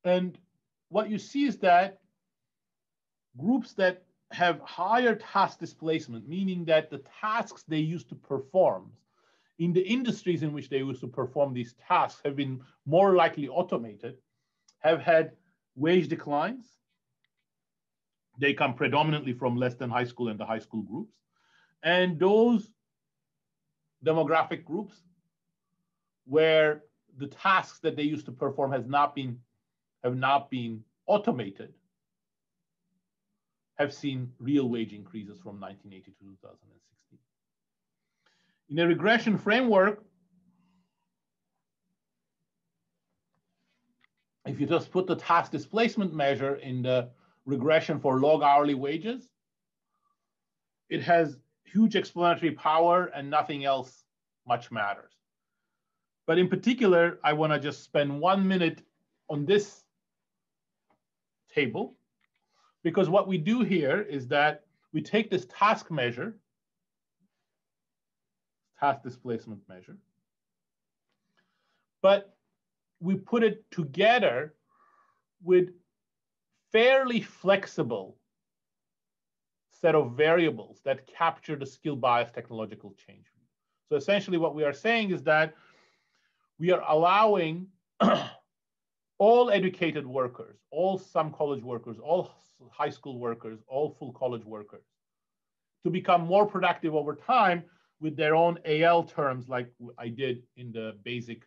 And what you see is that groups that have higher task displacement, meaning that the tasks they used to perform in the industries in which they used to perform these tasks have been more likely automated, have had wage declines. They come predominantly from less than high school and the high school groups. And those demographic groups where the tasks that they used to perform has not been have not been automated have seen real wage increases from 1980 to 2016. In a regression framework, if you just put the task displacement measure in the regression for log hourly wages, it has huge explanatory power and nothing else much matters. But in particular, I want to just spend one minute on this table because what we do here is that we take this task measure, task displacement measure, but we put it together with fairly flexible set of variables that capture the skill bias technological change. So essentially what we are saying is that we are allowing all educated workers, all some college workers, all high school workers, all full college workers to become more productive over time with their own AL terms like I did in the basic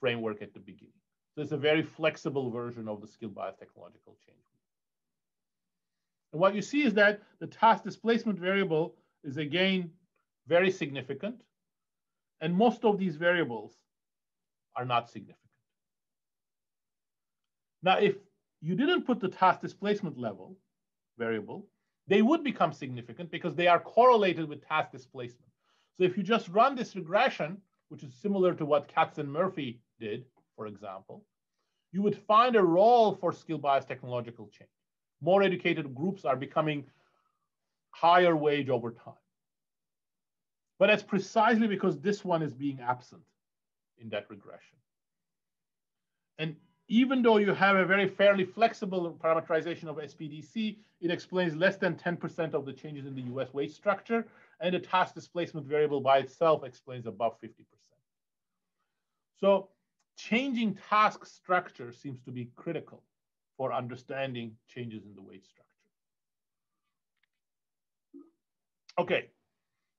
framework at the beginning. So it's a very flexible version of the skill bias technological change. And what you see is that the task displacement variable is again very significant. And most of these variables are not significant. Now, if you didn't put the task displacement level variable, they would become significant because they are correlated with task displacement. So if you just run this regression, which is similar to what Katz and Murphy did, for example, you would find a role for skill bias technological change. More educated groups are becoming higher wage over time. But that's precisely because this one is being absent in that regression. And even though you have a very fairly flexible parameterization of SBTC, it explains less than 10% of the changes in the US wage structure, and the task displacement variable by itself explains above 50%. So changing task structure seems to be critical for understanding changes in the wage structure. Okay,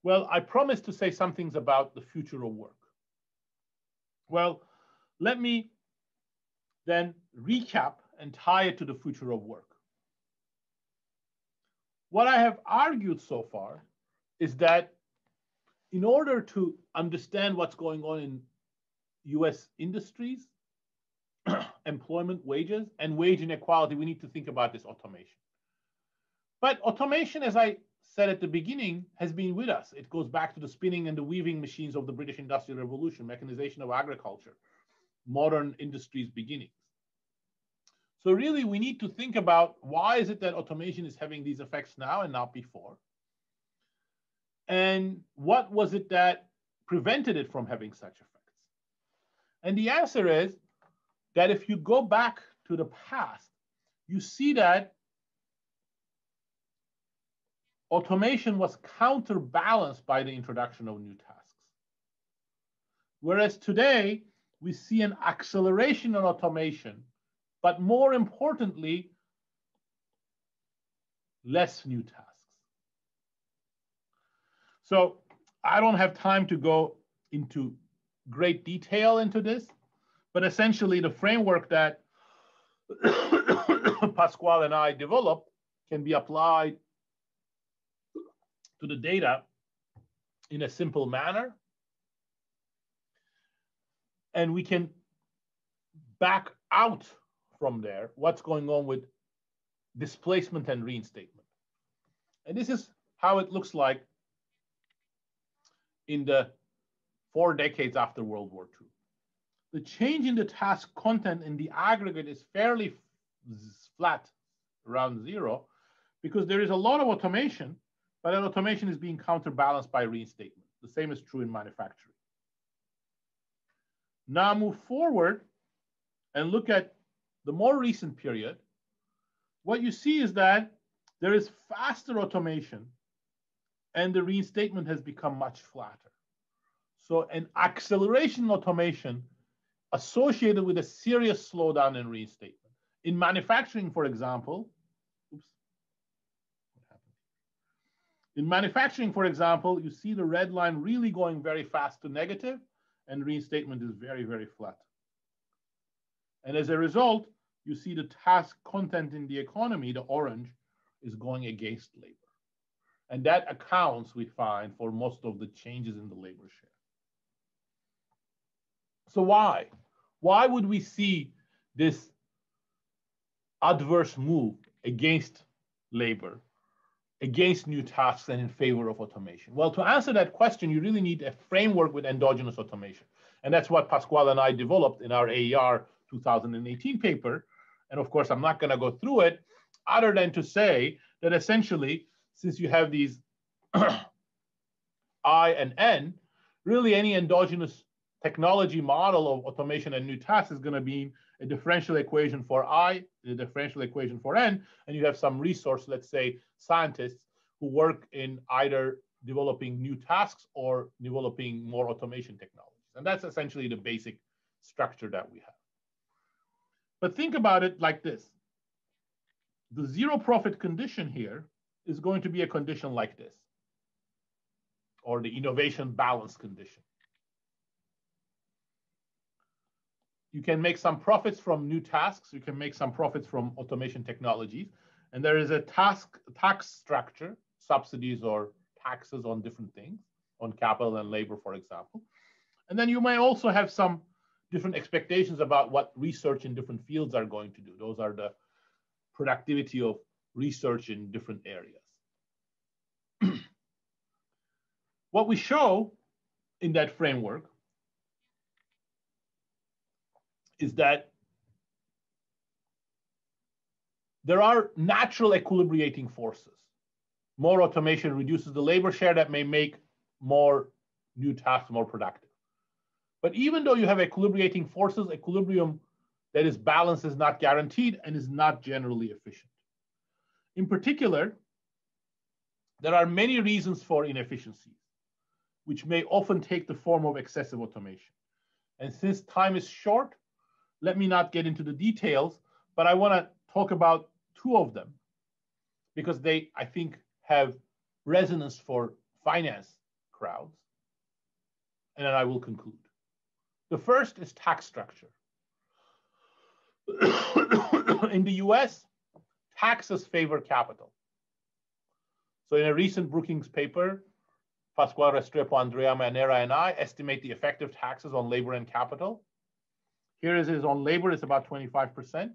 well, I promised to say some things about the future of work. Well, let me then recap and tie it to the future of work. What I have argued so far is that in order to understand what's going on in US industries, employment wages, and wage inequality, we need to think about this automation. But automation, as I said at the beginning, has been with us. It goes back to the spinning and the weaving machines of the British Industrial Revolution, mechanization of agriculture, modern industries beginnings. So really, we need to think about why is it that automation is having these effects now and not before? And what was it that prevented it from having such effects? And the answer is that if you go back to the past, you see that automation was counterbalanced by the introduction of new tasks. Whereas today, we see an acceleration in automation, but more importantly, less new tasks. So I don't have time to go into great detail into this, but essentially the framework that Pascual and I developed can be applied to the data in a simple manner. And we can back out from there what's going on with displacement and reinstatement. And this is how it looks like in the four decades after World War II. The change in the task content in the aggregate is fairly flat, around zero, because there is a lot of automation, but that automation is being counterbalanced by reinstatement. The same is true in manufacturing. Now move forward and look at the more recent period. What you see is that there is faster automation and the reinstatement has become much flatter. So an acceleration automation associated with a serious slowdown in reinstatement. In manufacturing, for example, oops, in manufacturing, for example, you see the red line really going very fast to negative and reinstatement is very, very flat. And as a result, you see the task content in the economy, the orange, is going against labor. And that accounts, we find, for most of the changes in the labor share. So why? Why would we see this adverse move against labor, against new tasks and in favor of automation? Well, to answer that question, you really need a framework with endogenous automation. And that's what Pascual and I developed in our AER 2018 paper. And of course, I'm not going to go through it other than to say that essentially, since you have these I and N, really any endogenous technology model of automation and new tasks is going to be a differential equation for I, the differential equation for N, and you have some resource, let's say scientists who work in either developing new tasks or developing more automation technologies. And that's essentially the basic structure that we have. But think about it like this. The zero profit condition here is going to be a condition like this, or the innovation balance condition. You can make some profits from new tasks. You can make some profits from automation technologies. And there is a task tax structure, subsidies or taxes on different things, on capital and labor, for example. And then you may also have some different expectations about what research in different fields are going to do. Those are the productivity of research in different areas. what we show in that framework is that there are natural equilibrating forces. More automation reduces the labor share that may make more new tasks more productive. But even though you have equilibrating forces, equilibrium that is balanced is not guaranteed and is not generally efficient. In particular, there are many reasons for inefficiencies, which may often take the form of excessive automation. And since time is short, let me not get into the details, but I want to talk about two of them because they, I think, have resonance for finance crowds. And then I will conclude. The first is tax structure. in the US, taxes favor capital. So in a recent Brookings paper, Pascual Restrepo, Andrea Manera, and I estimate the effective taxes on labor and capital. Here is on labor, it's about 25%.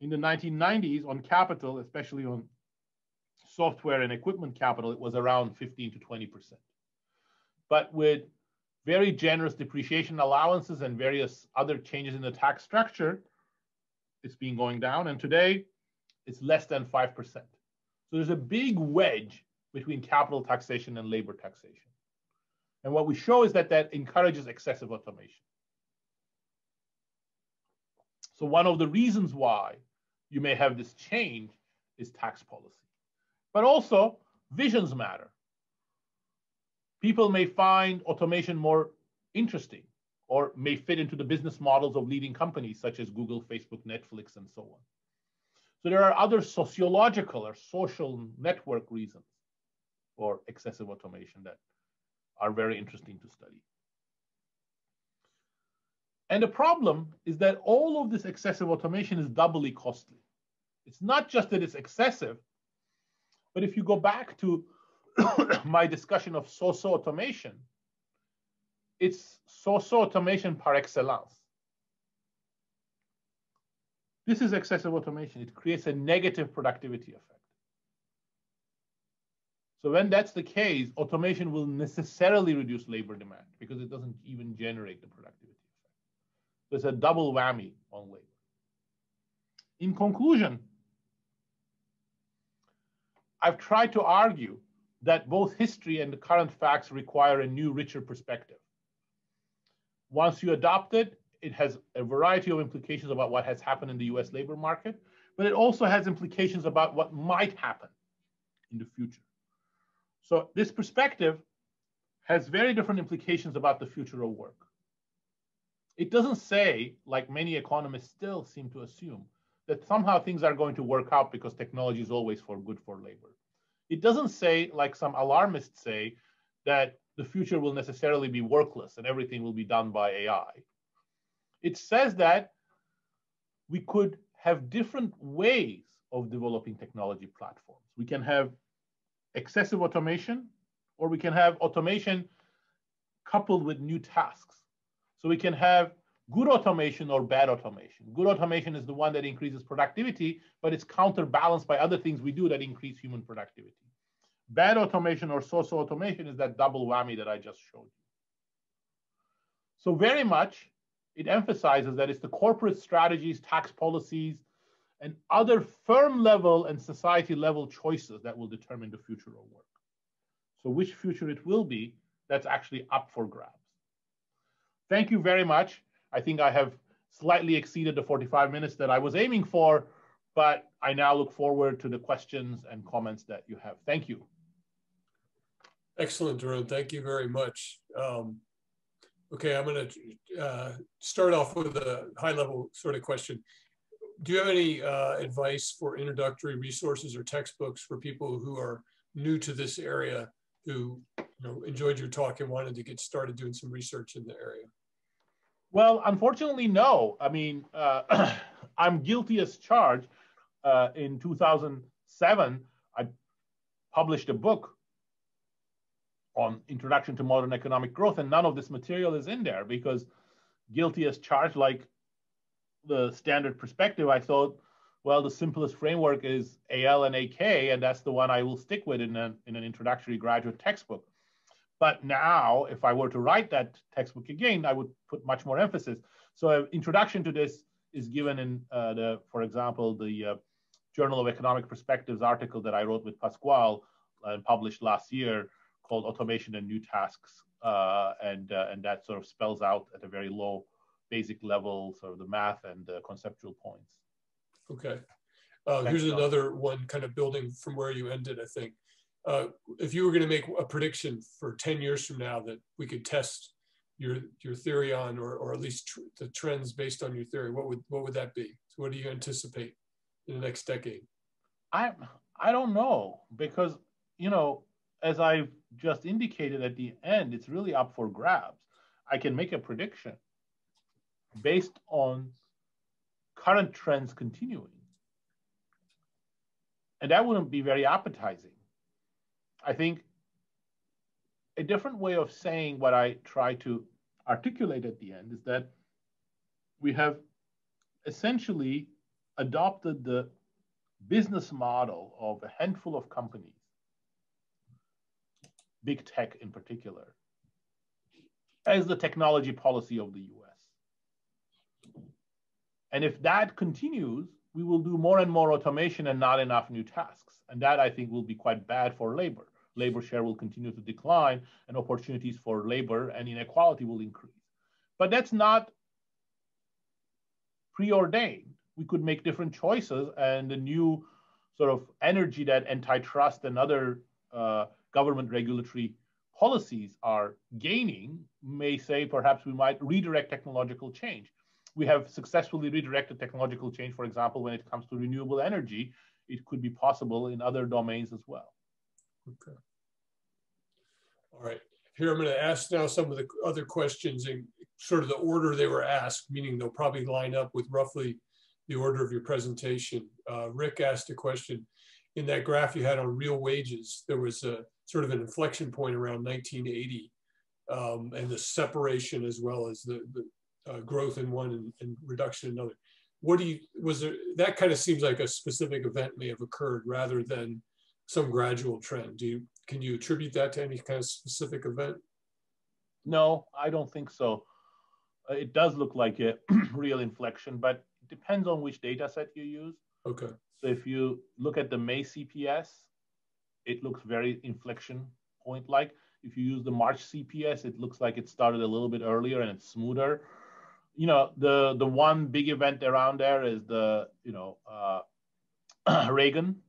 In the 1990s, on capital, especially on software and equipment capital, it was around 15 to 20%. But with very generous depreciation allowances and various other changes in the tax structure, it's been going down. And today, it's less than 5%. So there's a big wedge between capital taxation and labor taxation. And what we show is that that encourages excessive automation. So one of the reasons why you may have this change is tax policy. But also, visions matter people may find automation more interesting or may fit into the business models of leading companies such as Google, Facebook, Netflix, and so on. So there are other sociological or social network reasons for excessive automation that are very interesting to study. And the problem is that all of this excessive automation is doubly costly. It's not just that it's excessive, but if you go back to my discussion of so-so automation, it's so-so automation par excellence. This is excessive automation. It creates a negative productivity effect. So when that's the case, automation will necessarily reduce labor demand because it doesn't even generate the productivity effect. A double whammy on labor. In conclusion, I've tried to argue that both history and the current facts require a new, richer perspective. Once you adopt it, it has a variety of implications about what has happened in the US labor market, but it also has implications about what might happen in the future. So this perspective has very different implications about the future of work. It doesn't say, like many economists still seem to assume, that somehow things are going to work out because technology is always for good for labor. It doesn't say, like some alarmists say, that the future will necessarily be workless and everything will be done by AI. It says that we could have different ways of developing technology platforms. We can have excessive automation, or we can have automation coupled with new tasks. So we can have good automation or bad automation. Good automation is the one that increases productivity, but it's counterbalanced by other things we do that increase human productivity. Bad automation or so-so automation is that double whammy that I just showed you. So very much it emphasizes that it's the corporate strategies, tax policies, and other firm level and society level choices that will determine the future of work. So which future it will be, that's actually up for grabs. Thank you very much. I think I have slightly exceeded the 45 minutes that I was aiming for, but I now look forward to the questions and comments that you have. Thank you. Excellent, Daron. Thank you very much. Um, Okay, I'm going to uh, start off with a high level sort of question. Do you have any uh, advice for introductory resources or textbooks for people who are new to this area who you know, enjoyed your talk and wanted to get started doing some research in the area? Well, unfortunately, no. I mean, uh, I'm guilty as charged. Uh, in 2007, I published a book on Introduction to Modern Economic Growth, and none of this material is in there because guilty as charged, like the standard perspective, I thought, well, the simplest framework is AL and AK, and that's the one I will stick with in, a, in an introductory graduate textbook. But now, if I were to write that textbook again, I would put much more emphasis. So, an introduction to this is given in uh, the, for example, the uh, Journal of Economic Perspectives article that I wrote with Pascual and published last year called Automation and New Tasks. Uh, and, uh, and that sort of spells out at a very low basic level, sort of the math and the conceptual points. Okay. Uh, here's another one kind of building from where you ended, I think uh, if you were going to make a prediction for 10 years from now that we could test your your theory on or, or at least tr the trends based on your theory what would what would that be? So what do you anticipate in the next decade? I i don't know because you know as i've just indicated at the end it's really up for grabs. I can make a prediction based on current trends continuing. And that wouldn't be very appetizing I think a different way of saying what I try to articulate at the end is that we have essentially adopted the business model of a handful of companies, big tech in particular, as the technology policy of the US. And if that continues, we will do more and more automation and not enough new tasks. And that I think will be quite bad for labor labor share will continue to decline and opportunities for labor and inequality will increase. But that's not preordained. We could make different choices and the new sort of energy that antitrust and other uh, government regulatory policies are gaining may say perhaps we might redirect technological change. We have successfully redirected technological change, for example, when it comes to renewable energy. It could be possible in other domains as well. Okay. All right. Here I'm going to ask now some of the other questions in sort of the order they were asked, meaning they'll probably line up with roughly the order of your presentation. Uh, Rick asked a question. In that graph you had on real wages, there was a sort of an inflection point around 1980 um, and the separation as well as the, the uh, growth in one and, and reduction in another. What do you, was there, that kind of seems like a specific event may have occurred rather than some gradual trend. Do you can you attribute that to any kind of specific event? No, I don't think so. Uh, it does look like a real inflection, but it depends on which data set you use. Okay. So if you look at the May CPS, it looks very inflection point like. If you use the March CPS, it looks like it started a little bit earlier and it's smoother. You know, the the one big event around there is the you know uh, Reagan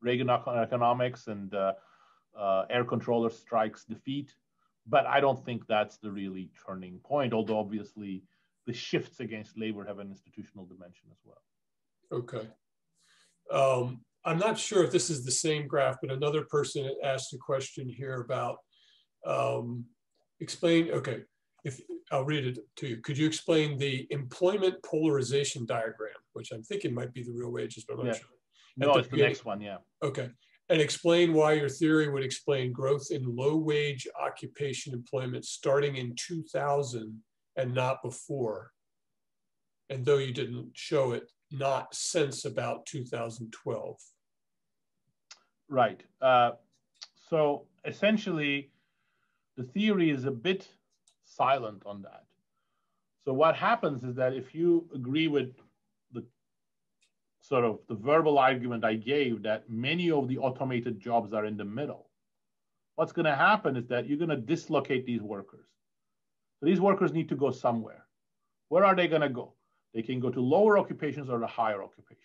Reagan economics and uh, uh, air controller strikes defeat. But I don't think that's the really turning point, although obviously the shifts against labor have an institutional dimension as well. Okay. Um, I'm not sure if this is the same graph, but another person asked a question here about um, explain, okay, if I'll read it to you. Could you explain the employment polarization diagram, which I'm thinking might be the real wages, but I'm not sure. No, it's the next one, yeah. Okay. And explain why your theory would explain growth in low wage occupation employment starting in 2000 and not before. And though you didn't show it, not since about 2012. Right. Uh, so essentially, the theory is a bit silent on that. So what happens is that if you agree with sort of the verbal argument I gave that many of the automated jobs are in the middle, what's going to happen is that you're going to dislocate these workers. So these workers need to go somewhere. Where are they going to go? They can go to lower occupations or the higher occupations.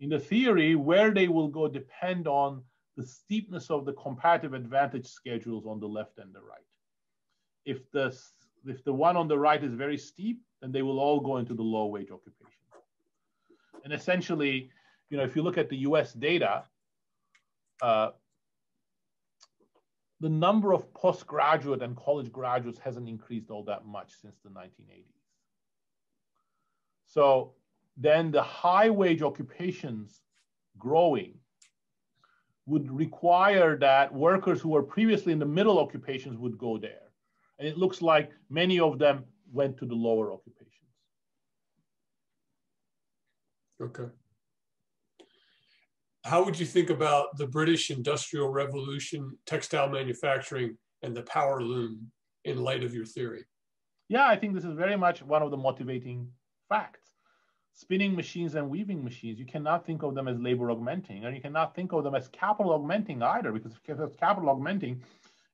In the theory, where they will go depend on the steepness of the comparative advantage schedules on the left and the right. If the if the one on the right is very steep, then they will all go into the low wage occupation. And essentially, you know, if you look at the US data, uh, the number of postgraduate and college graduates hasn't increased all that much since the 1980s. So then the high wage occupations growing would require that workers who were previously in the middle occupations would go there. And it looks like many of them went to the lower occupations. Okay. How would you think about the British Industrial Revolution, textile manufacturing, and the power loom in light of your theory? Yeah, I think this is very much one of the motivating facts. Spinning machines and weaving machines, you cannot think of them as labor augmenting, and you cannot think of them as capital augmenting either, because if it's capital augmenting,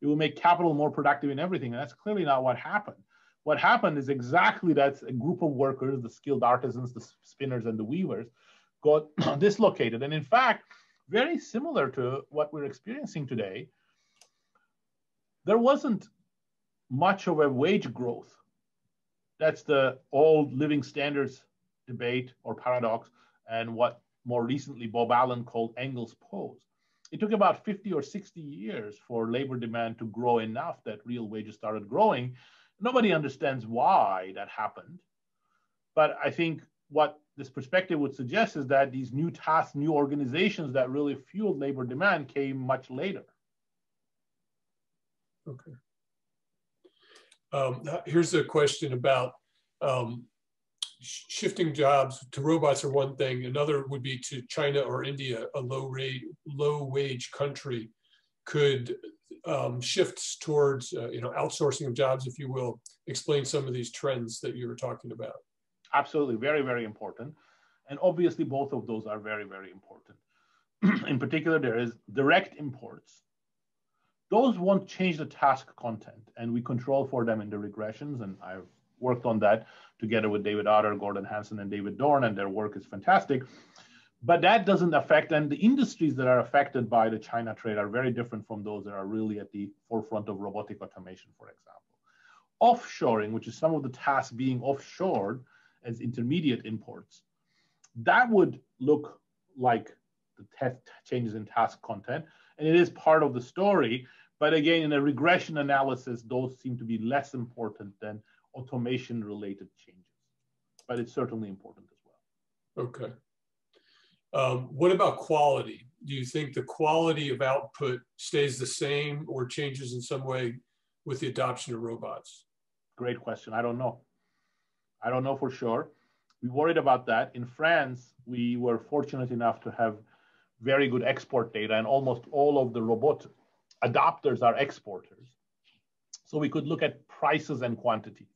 it will make capital more productive in everything. And that's clearly not what happened. What happened is exactly that a group of workers, the skilled artisans, the spinners, and the weavers, got dislocated. And in fact, very similar to what we're experiencing today, there wasn't much of a wage growth. That's the old living standards debate or paradox, and what more recently Bob Allen called Engels' pause. It took about 50 or 60 years for labor demand to grow enough that real wages started growing. Nobody understands why that happened. But I think what this perspective would suggest is that these new tasks, new organizations that really fueled labor demand came much later. Okay. Um, here's a question about um, shifting jobs to robots are one thing. Another would be to China or India, a low rate, low wage country, could um, shifts towards uh, you know outsourcing of jobs, if you will. Explain some of these trends that you were talking about. Absolutely, very very important, and obviously both of those are very very important. In particular, there is direct imports. Those won't change the task content, and we control for them in the regressions, and I've worked on that together with David Autor, Gordon Hanson, and David Dorn, and their work is fantastic. But that doesn't affect, and the industries that are affected by the China trade are very different from those that are really at the forefront of robotic automation, for example. Offshoring, which is some of the tasks being offshored as intermediate imports, that would look like the test changes in task content, and it is part of the story. But again, in a regression analysis, those seem to be less important than automation related changes, but it's certainly important as well. Okay. Um, what about quality? Do you think the quality of output stays the same or changes in some way with the adoption of robots? Great question. I don't know. I don't know for sure. We worried about that. In France, we were fortunate enough to have very good export data, and almost all of the robot adopters are exporters. So we could look at prices and quantities.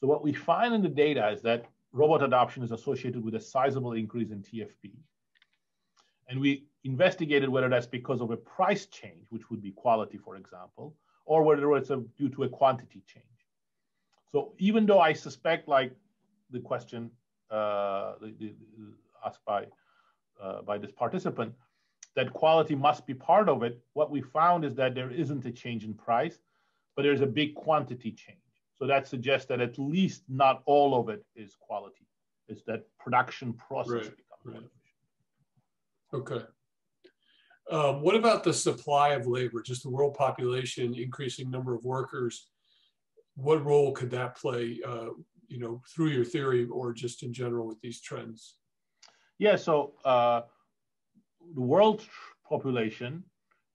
So what we find in the data is that robot adoption is associated with a sizable increase in TFP. And we investigated whether that's because of a price change, which would be quality, for example, or whether it's a, due to a quantity change. So even though I suspect, like the question uh, the, the, asked by, uh, by this participant, that quality must be part of it, what we found is that there isn't a change in price, but there's a big quantity change. So that suggests that at least not all of it is quality. It's that production process right, becomes right. Okay. Um, what about the supply of labor, just the world population, increasing number of workers? What role could that play, uh, you know, through your theory or just in general with these trends? Yeah, so uh, the world population,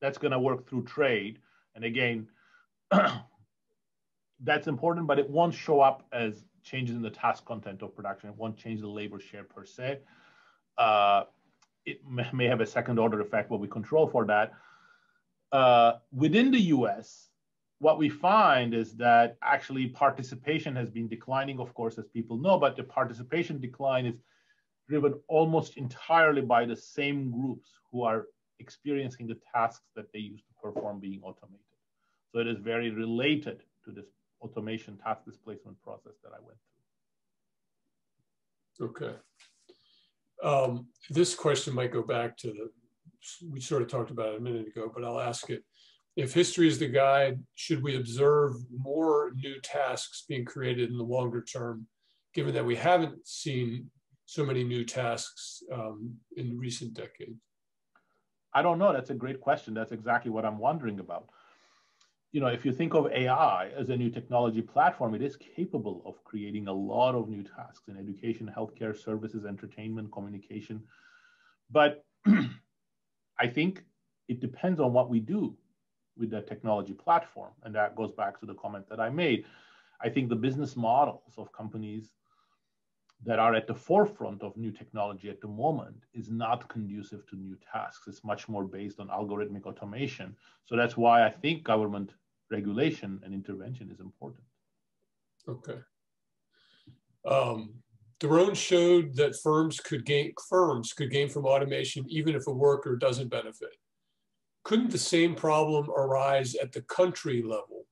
that's going to work through trade. And again, that's important, but it won't show up as changes in the task content of production. It won't change the labor share per se. Uh, it may have a second order effect, but we control for that. Uh, within the US, what we find is that actually participation has been declining, of course, as people know, but the participation decline is driven almost entirely by the same groups who are experiencing the tasks that they used to perform being automated. So it is very related to this automation task displacement process that I went through. Okay. Um, this question might go back to the, we sort of talked about it a minute ago, but I'll ask it. if history is the guide, should we observe more new tasks being created in the longer term, given that we haven't seen so many new tasks um, in recent decades? I don't know. That's a great question. That's exactly what I'm wondering about. You know, if you think of AI as a new technology platform, it is capable of creating a lot of new tasks in education, healthcare, services, entertainment, communication. But I think it depends on what we do with that technology platform. And that goes back to the comment that I made. I think the business models of companies that are at the forefront of new technology at the moment is not conducive to new tasks. It's much more based on algorithmic automation. So that's why I think government regulation and intervention is important. Okay. Um, showed that firms could gain firms could gain from automation even if a worker doesn't benefit couldn't the same problem arise at the country level?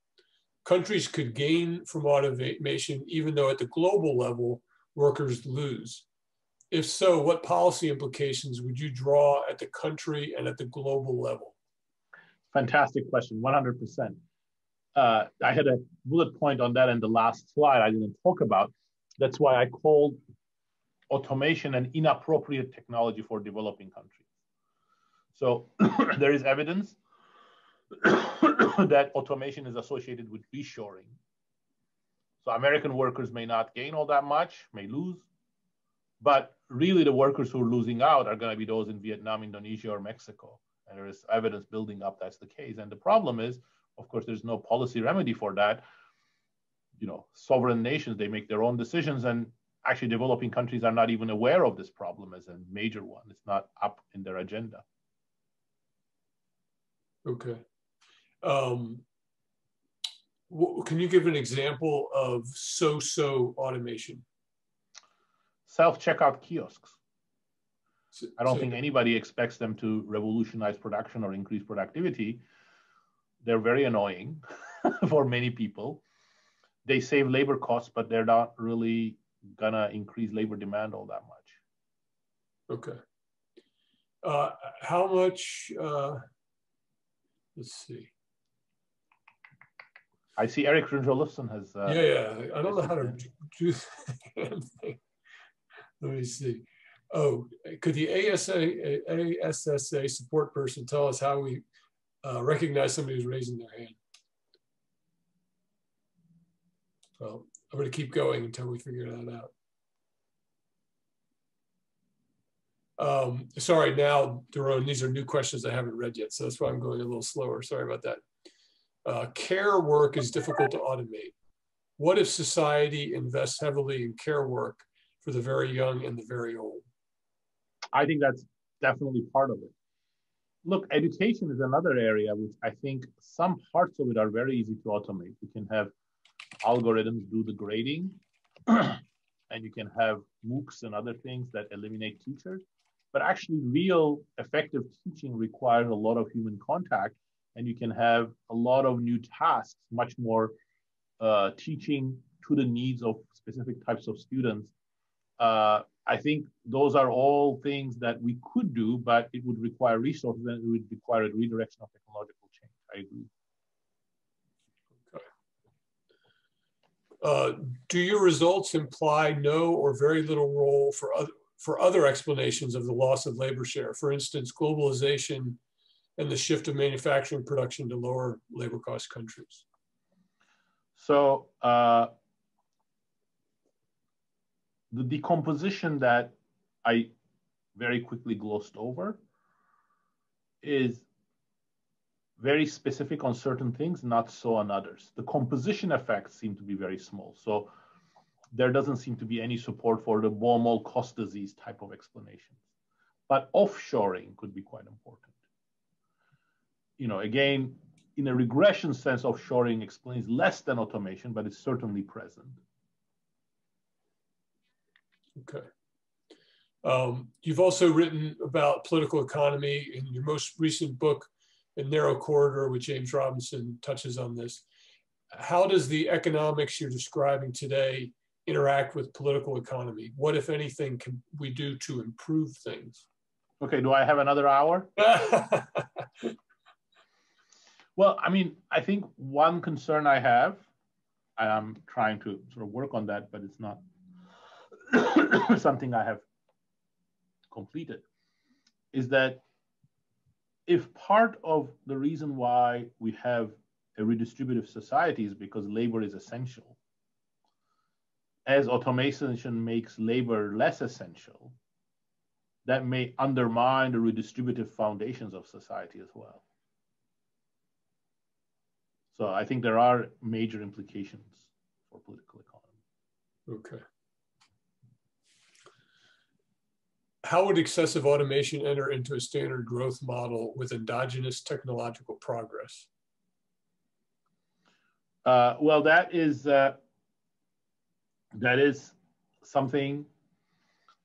Countries could gain from automation even though at the global level, workers lose. If so, what policy implications would you draw at the country and at the global level? Fantastic question, 100%. Uh, I had a bullet point on that in the last slide I didn't talk about. That's why I called automation an inappropriate technology for developing countries. So there is evidence that automation is associated with reshoring. So American workers may not gain all that much, may lose, but really the workers who are losing out are going to be those in Vietnam, Indonesia, or Mexico. And there is evidence building up that's the case. And the problem is, of course, there's no policy remedy for that. You know, sovereign nations, they make their own decisions and actually developing countries are not even aware of this problem as a major one. It's not up in their agenda. Okay. Um, can you give an example of so-so automation? Self-checkout kiosks. I don't so, think anybody expects them to revolutionize production or increase productivity. They're very annoying for many people. They save labor costs, but they're not really gonna increase labor demand all that much. Okay. Uh, how much uh, Let's see. I see Erik Brynjolfsson has. Uh, yeah, yeah. I don't know how to do Let me see. Oh, could the ASA, ASSA support person tell us how we uh, recognize somebody who's raising their hand? Well, I'm going to keep going until we figure that out. Um, sorry, now, Daron, these are new questions I haven't read yet, so that's why I'm going a little slower. Sorry about that. Uh, care work is difficult to automate. What if society invests heavily in care work for the very young and the very old? I think that's definitely part of it. Look, education is another area which I think some parts of it are very easy to automate. You can have algorithms do the grading, and you can have MOOCs and other things that eliminate teachers. But actually, real effective teaching requires a lot of human contact, and you can have a lot of new tasks, much more uh, teaching to the needs of specific types of students. Uh, I think those are all things that we could do, but it would require resources and it would require a redirection of technological change. I agree. Uh, do your results imply no or very little role for other, for other explanations of the loss of labor share. For instance, globalization and the shift of manufacturing production to lower labor cost countries. So uh, the decomposition that I very quickly glossed over is very specific on certain things, not so on others. The composition effects seem to be very small. So there doesn't seem to be any support for the Baumol cost disease type of explanations. But offshoring could be quite important. You know, again, in a regression sense, offshoring explains less than automation, but it's certainly present. Okay. Um, you've also written about political economy in your most recent book, A Narrow Corridor with James Robinson touches on this. How does the economics you're describing today interact with political economy? What, if anything, can we do to improve things? Okay, do I have another hour? Well, I mean, I think one concern I have, and I'm trying to sort of work on that, but it's not something I have completed, is that if part of the reason why we have a redistributive society is because labor is essential, as automation makes labor less essential, that may undermine the redistributive foundations of society as well. So I think there are major implications for political economy. Okay. How would excessive automation enter into a standard growth model with endogenous technological progress? Uh, well, that is uh, that is something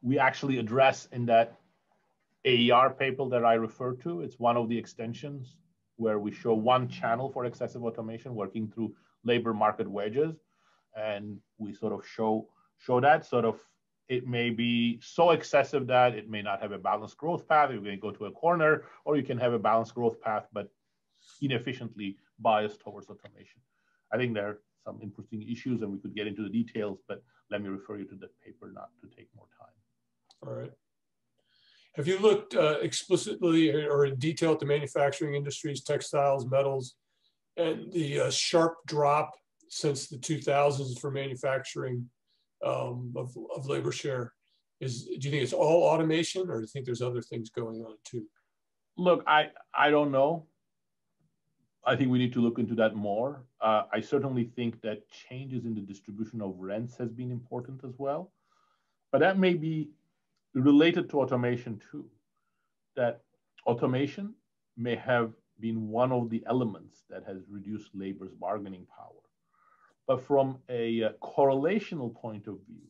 we actually address in that AER paper that I referred to. It's one of the extensions where we show one channel for excessive automation working through labor market wedges. And we sort of show, show that sort of it may be so excessive that it may not have a balanced growth path. You may go to a corner, or you can have a balanced growth path, but inefficiently biased towards automation. I think there are some interesting issues, and we could get into the details, but let me refer you to the paper not to take more time. All right. Have you looked uh, explicitly or in detail at the manufacturing industries, textiles, metals, and the uh, sharp drop since the 2000s for manufacturing um, of, of labor share? Is do you think it's all automation, or do you think there's other things going on too? Look, I I don't know. I think we need to look into that more. Uh, I certainly think that changes in the distribution of rents has been important as well, but that may be related to automation too, that automation may have been one of the elements that has reduced labor's bargaining power. But from a uh, correlational point of view,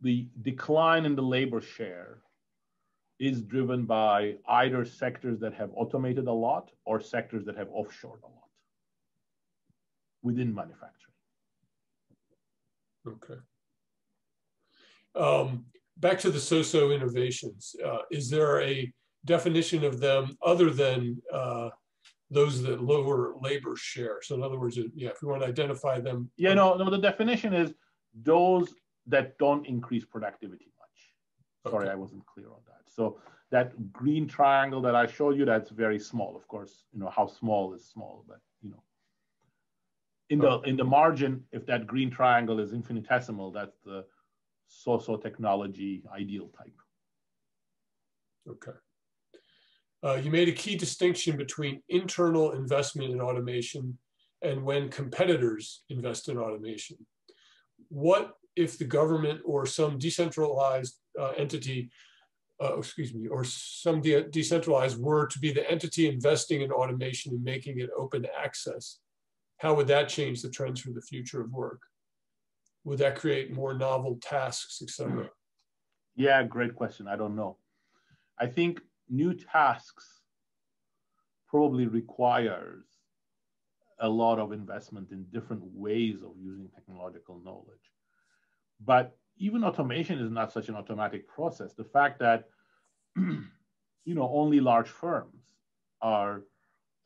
the decline in the labor share is driven by either sectors that have automated a lot or sectors that have offshored a lot within manufacturing. Okay. Um, back to the so-so innovations. Uh, is there a definition of them other than uh, those that lower labor share? So in other words, yeah, if we want to identify them. Yeah, no, no, the definition is those that don't increase productivity much. Sorry, okay. I wasn't clear on that. So that green triangle that I showed you, that's very small. Of course, you know, how small is small, but you know, in the in the margin, if that green triangle is infinitesimal, that's the so-so technology ideal type. Okay. Uh, you made a key distinction between internal investment in automation and when competitors invest in automation. What if the government or some decentralized uh, entity, uh, excuse me, or some de decentralized were to be the entity investing in automation and making it open access? How would that change the trends for the future of work? would that create more novel tasks, etc.? Yeah, great question. I don't know. I think new tasks probably requires a lot of investment in different ways of using technological knowledge. But even automation is not such an automatic process. The fact that you know only large firms are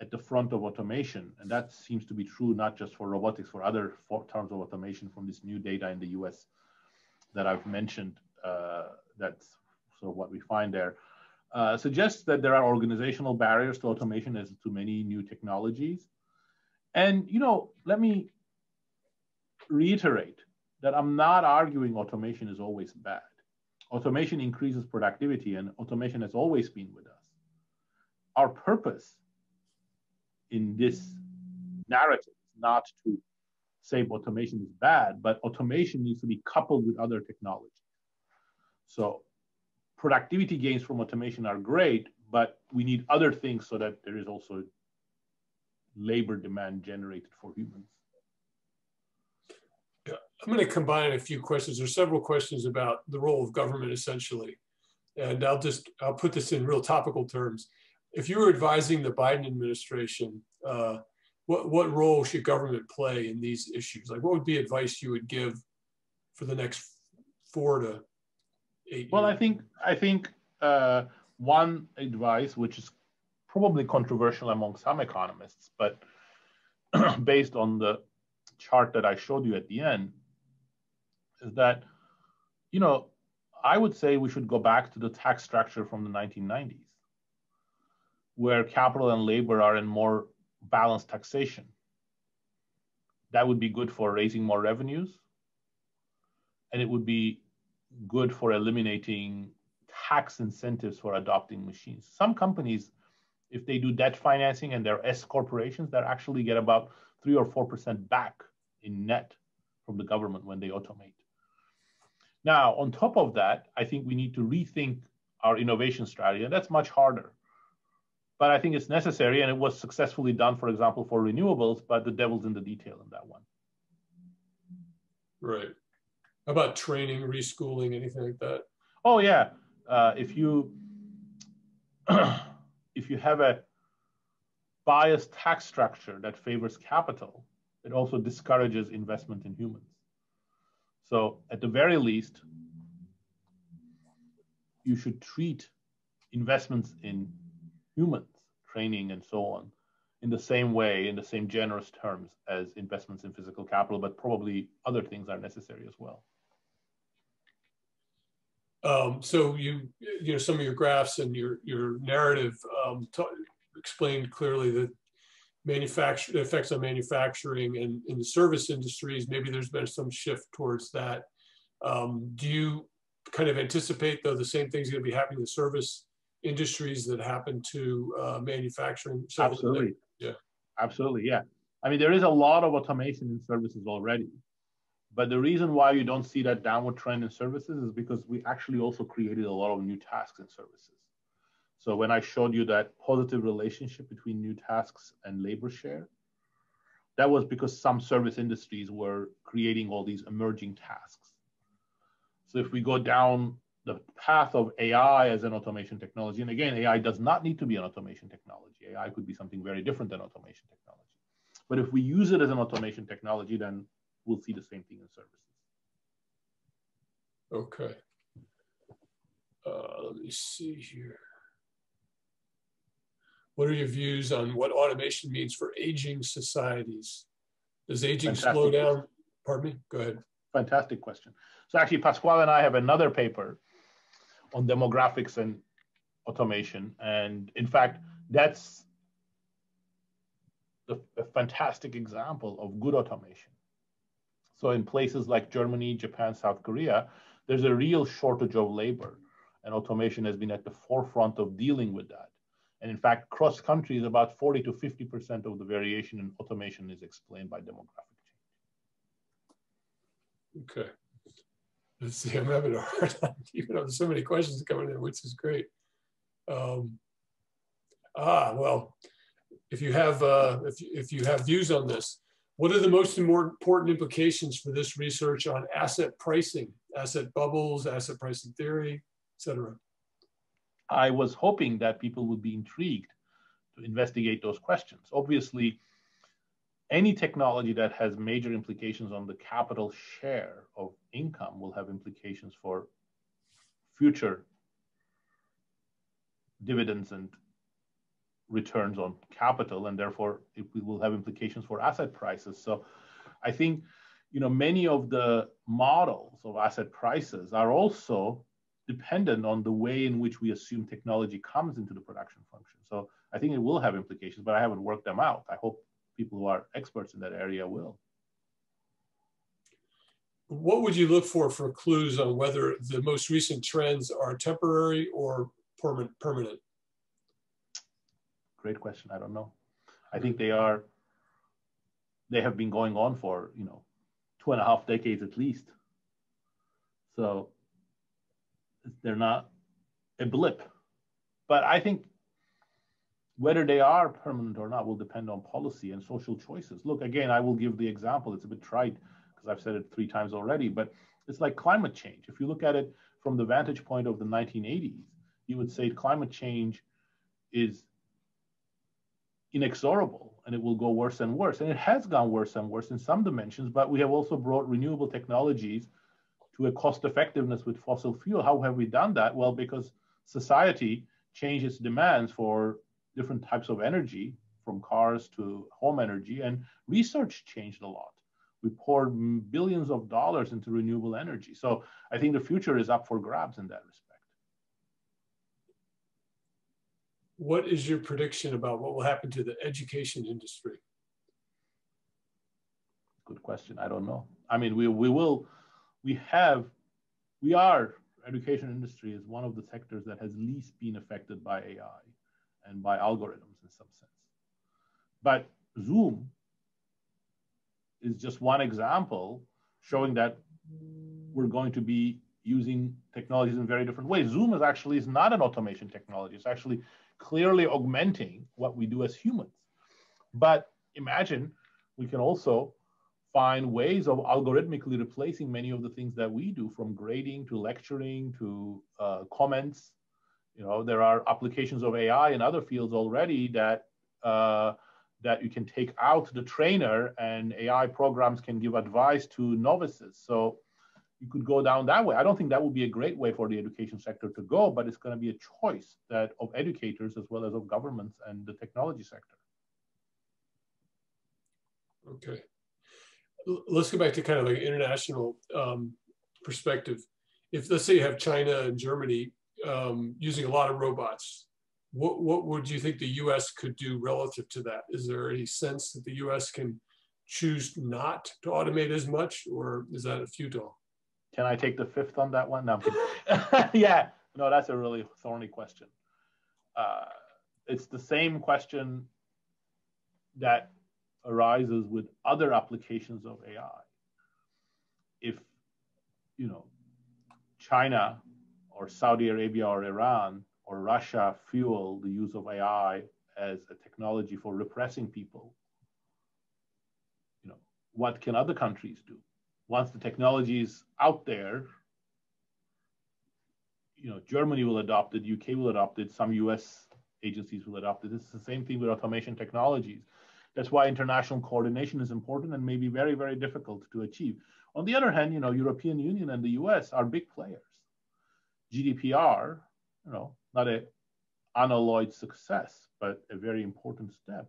at the front of automation. And that seems to be true not just for robotics, for other forms of automation from this new data in the US that I've mentioned. Uh, that's sort of what we find there. Uh, suggests that there are organizational barriers to automation as to many new technologies. And, you know, let me reiterate that I'm not arguing automation is always bad. Automation increases productivity and automation has always been with us. Our purpose in this narrative is not to say automation is bad, but automation needs to be coupled with other technology. So productivity gains from automation are great, but we need other things so that there is also labor demand generated for humans. Yeah, I'm going to combine a few questions. There's several questions about the role of government essentially. And I'll just, I'll put this in real topical terms if you were advising the Biden administration, uh, what, what role should government play in these issues? Like, what would be advice you would give for the next four to? Well. I think I think uh, one advice, which is probably controversial among some economists, but based on the chart that I showed you at the end, is that, you know, I would say we should go back to the tax structure from the 1990s, where capital and labor are in more balanced taxation. That would be good for raising more revenues, and it would be good for eliminating tax incentives for adopting machines. Some companies, if they do debt financing and they're S corporations, they actually get about three or four percent back in net from the government when they automate. Now, on top of that, I think we need to rethink our innovation strategy, and that's much harder. But I think it's necessary, and it was successfully done, for example, for renewables, but the devil's in the detail in that one. Right. About training, reschooling, anything like that? Oh yeah. Uh, if you if you have a biased tax structure that favors capital, it also discourages investment in humans. So at the very least, you should treat investments in humans, training and so on, in the same way, in the same generous terms as investments in physical capital, but probably other things are necessary as well. Um, so you, you know, some of your graphs and your your narrative um, explained clearly that manufacture effects on manufacturing and in the service industries. Maybe there's been some shift towards that. Um, do you kind of anticipate though the same thing's going to be happening to service industries that happen to uh, manufacturing? Absolutely. Yeah. Absolutely. Yeah. I mean, there is a lot of automation in services already. But the reason why you don't see that downward trend in services is because we actually also created a lot of new tasks and services. So when I showed you that positive relationship between new tasks and labor share, that was because some service industries were creating all these emerging tasks. So if we go down the path of AI as an automation technology, and again, AI does not need to be an automation technology. AI could be something very different than automation technology. But if we use it as an automation technology, then we'll see the same thing in services. Okay. Uh, let me see here. What are your views on what automation means for aging societies? Does aging Fantastic slow down? Question. Pardon me? Go ahead. Fantastic question. So actually, Pascual and I have another paper on demographics and automation. And in fact, that's a, a fantastic example of good automation. So in places like Germany, Japan, South Korea, there's a real shortage of labor, and automation has been at the forefront of dealing with that. And in fact, cross countries, about 40 to 50% of the variation in automation is explained by demographic change. Okay. Let's see, I'm having a hard time, though there's so many questions coming in, which is great. Um, ah, well, if you have uh, if, if you have views on this, what are the most important implications for this research on asset pricing, asset bubbles, asset pricing theory, et cetera? I was hoping that people would be intrigued to investigate those questions. Obviously, any technology that has major implications on the capital share of income will have implications for future dividends and returns on capital, and therefore it will have implications for asset prices. So I think you know many of the models of asset prices are also dependent on the way in which we assume technology comes into the production function. So I think it will have implications, but I haven't worked them out. I hope people who are experts in that area will. What would you look for for clues on whether the most recent trends are temporary or permanent? Great question. I don't know. I think they are. They have been going on for you know two and a half decades at least. So they're not a blip. But I think whether they are permanent or not will depend on policy and social choices. Look, again, I will give the example. It's a bit trite because I've said it three times already, but it's like climate change. If you look at it from the vantage point of the 1980s, you would say climate change is inexorable and it will go worse and worse. And it has gone worse and worse in some dimensions, but we have also brought renewable technologies to a cost effectiveness with fossil fuel. How have we done that? Well, because society changed its demands for different types of energy from cars to home energy, and research changed a lot. We poured billions of dollars into renewable energy. So I think the future is up for grabs in that respect. What is your prediction about what will happen to the education industry? Good question. I don't know. I mean, we, we will, we have, we are, education industry is one of the sectors that has least been affected by AI and by algorithms in some sense. But Zoom is just one example showing that we're going to be using technologies in very different ways. Zoom is actually is not an automation technology. It's actually clearly augmenting what we do as humans. But imagine we can also find ways of algorithmically replacing many of the things that we do from grading to lecturing to uh, comments. You know, there are applications of AI in other fields already that uh, that you can take out the trainer and AI programs can give advice to novices. So you could go down that way. I don't think that would be a great way for the education sector to go, but it's going to be a choice that of educators as well as of governments and the technology sector. Okay. Let's go back to kind of like international um, perspective. If let's say you have China and Germany um, using a lot of robots, what, what would you think the US could do relative to that? Is there any sense that the US can choose not to automate as much, or is that a futile? Can I take the fifth on that one? No, yeah, no, that's a really thorny question. Uh, it's the same question that arises with other applications of AI. If, you know, China or Saudi Arabia or Iran or Russia fuel the use of AI as a technology for repressing people, you know, what can other countries do? Once the technology is out there, you know, Germany will adopt it, UK will adopt it, some US agencies will adopt it. This is the same thing with automation technologies. That's why international coordination is important and may be very, very difficult to achieve. On the other hand, you know, European Union and the US are big players. GDPR, you know, not a unalloyed success, but a very important step.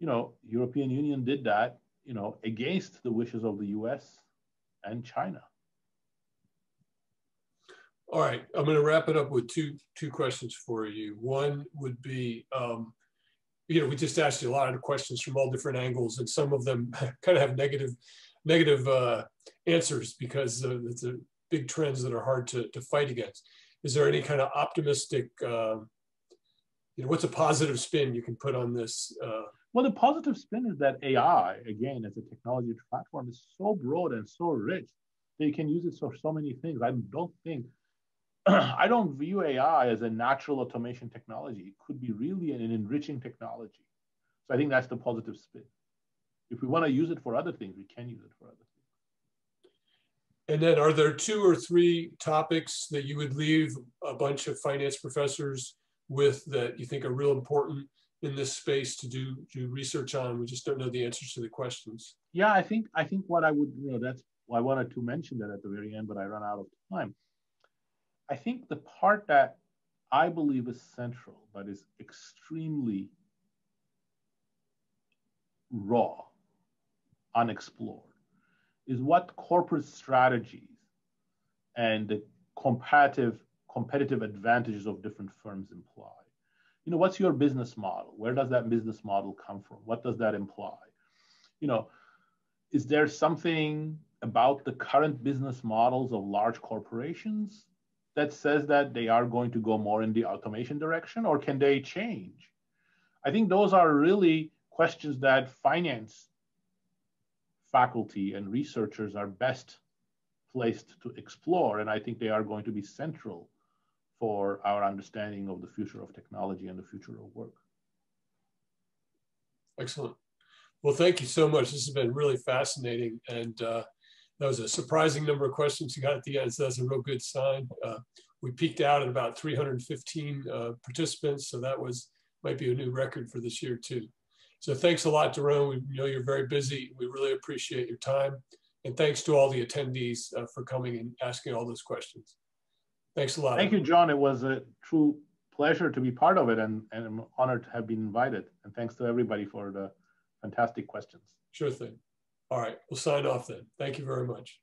You know, European Union did that, you know, against the wishes of the US and China. All right, I'm going to wrap it up with two two questions for you. One would be, um, you know, we just asked you a lot of questions from all different angles, and some of them kind of have negative negative uh, answers because uh, it's a big trends that are hard to, to fight against is there any kind of optimistic, uh, you know, what's a positive spin you can put on this? Uh, well, the positive spin is that AI, again, as a technology platform, is so broad and so rich that you can use it for so many things. I don't think, I don't view AI as a natural automation technology. It could be really an, an enriching technology. So I think that's the positive spin. If we want to use it for other things, we can use it for other things. And then are there two or three topics that you would leave a bunch of finance professors with that you think are real important in this space to do do research on? We just don't know the answers to the questions. Yeah, I think I think what I would, you know, that's I wanted to mention that at the very end, but I run out of time. I think the part that I believe is central, but is extremely raw, unexplored, is what corporate strategies and the competitive competitive advantages of different firms imply. You know, what's your business model? Where does that business model come from? What does that imply? You know, is there something about the current business models of large corporations that says that they are going to go more in the automation direction or can they change? I think those are really questions that finance faculty and researchers are best placed to explore. And I think they are going to be central for our understanding of the future of technology and the future of work. Excellent. Well, thank you so much. This has been really fascinating. And uh, that was a surprising number of questions you got at the end. So that's a real good sign. Uh, we peaked out at about 315 uh, participants. So that was might be a new record for this year too. So thanks a lot, Daron. We know you're very busy. We really appreciate your time. And thanks to all the attendees uh, for coming and asking all those questions. Thanks a lot. Thank you, John. It was a true pleasure to be part of it and, and I'm honored to have been invited. And thanks to everybody for the fantastic questions. Sure thing. All right, we'll sign off then. Thank you very much.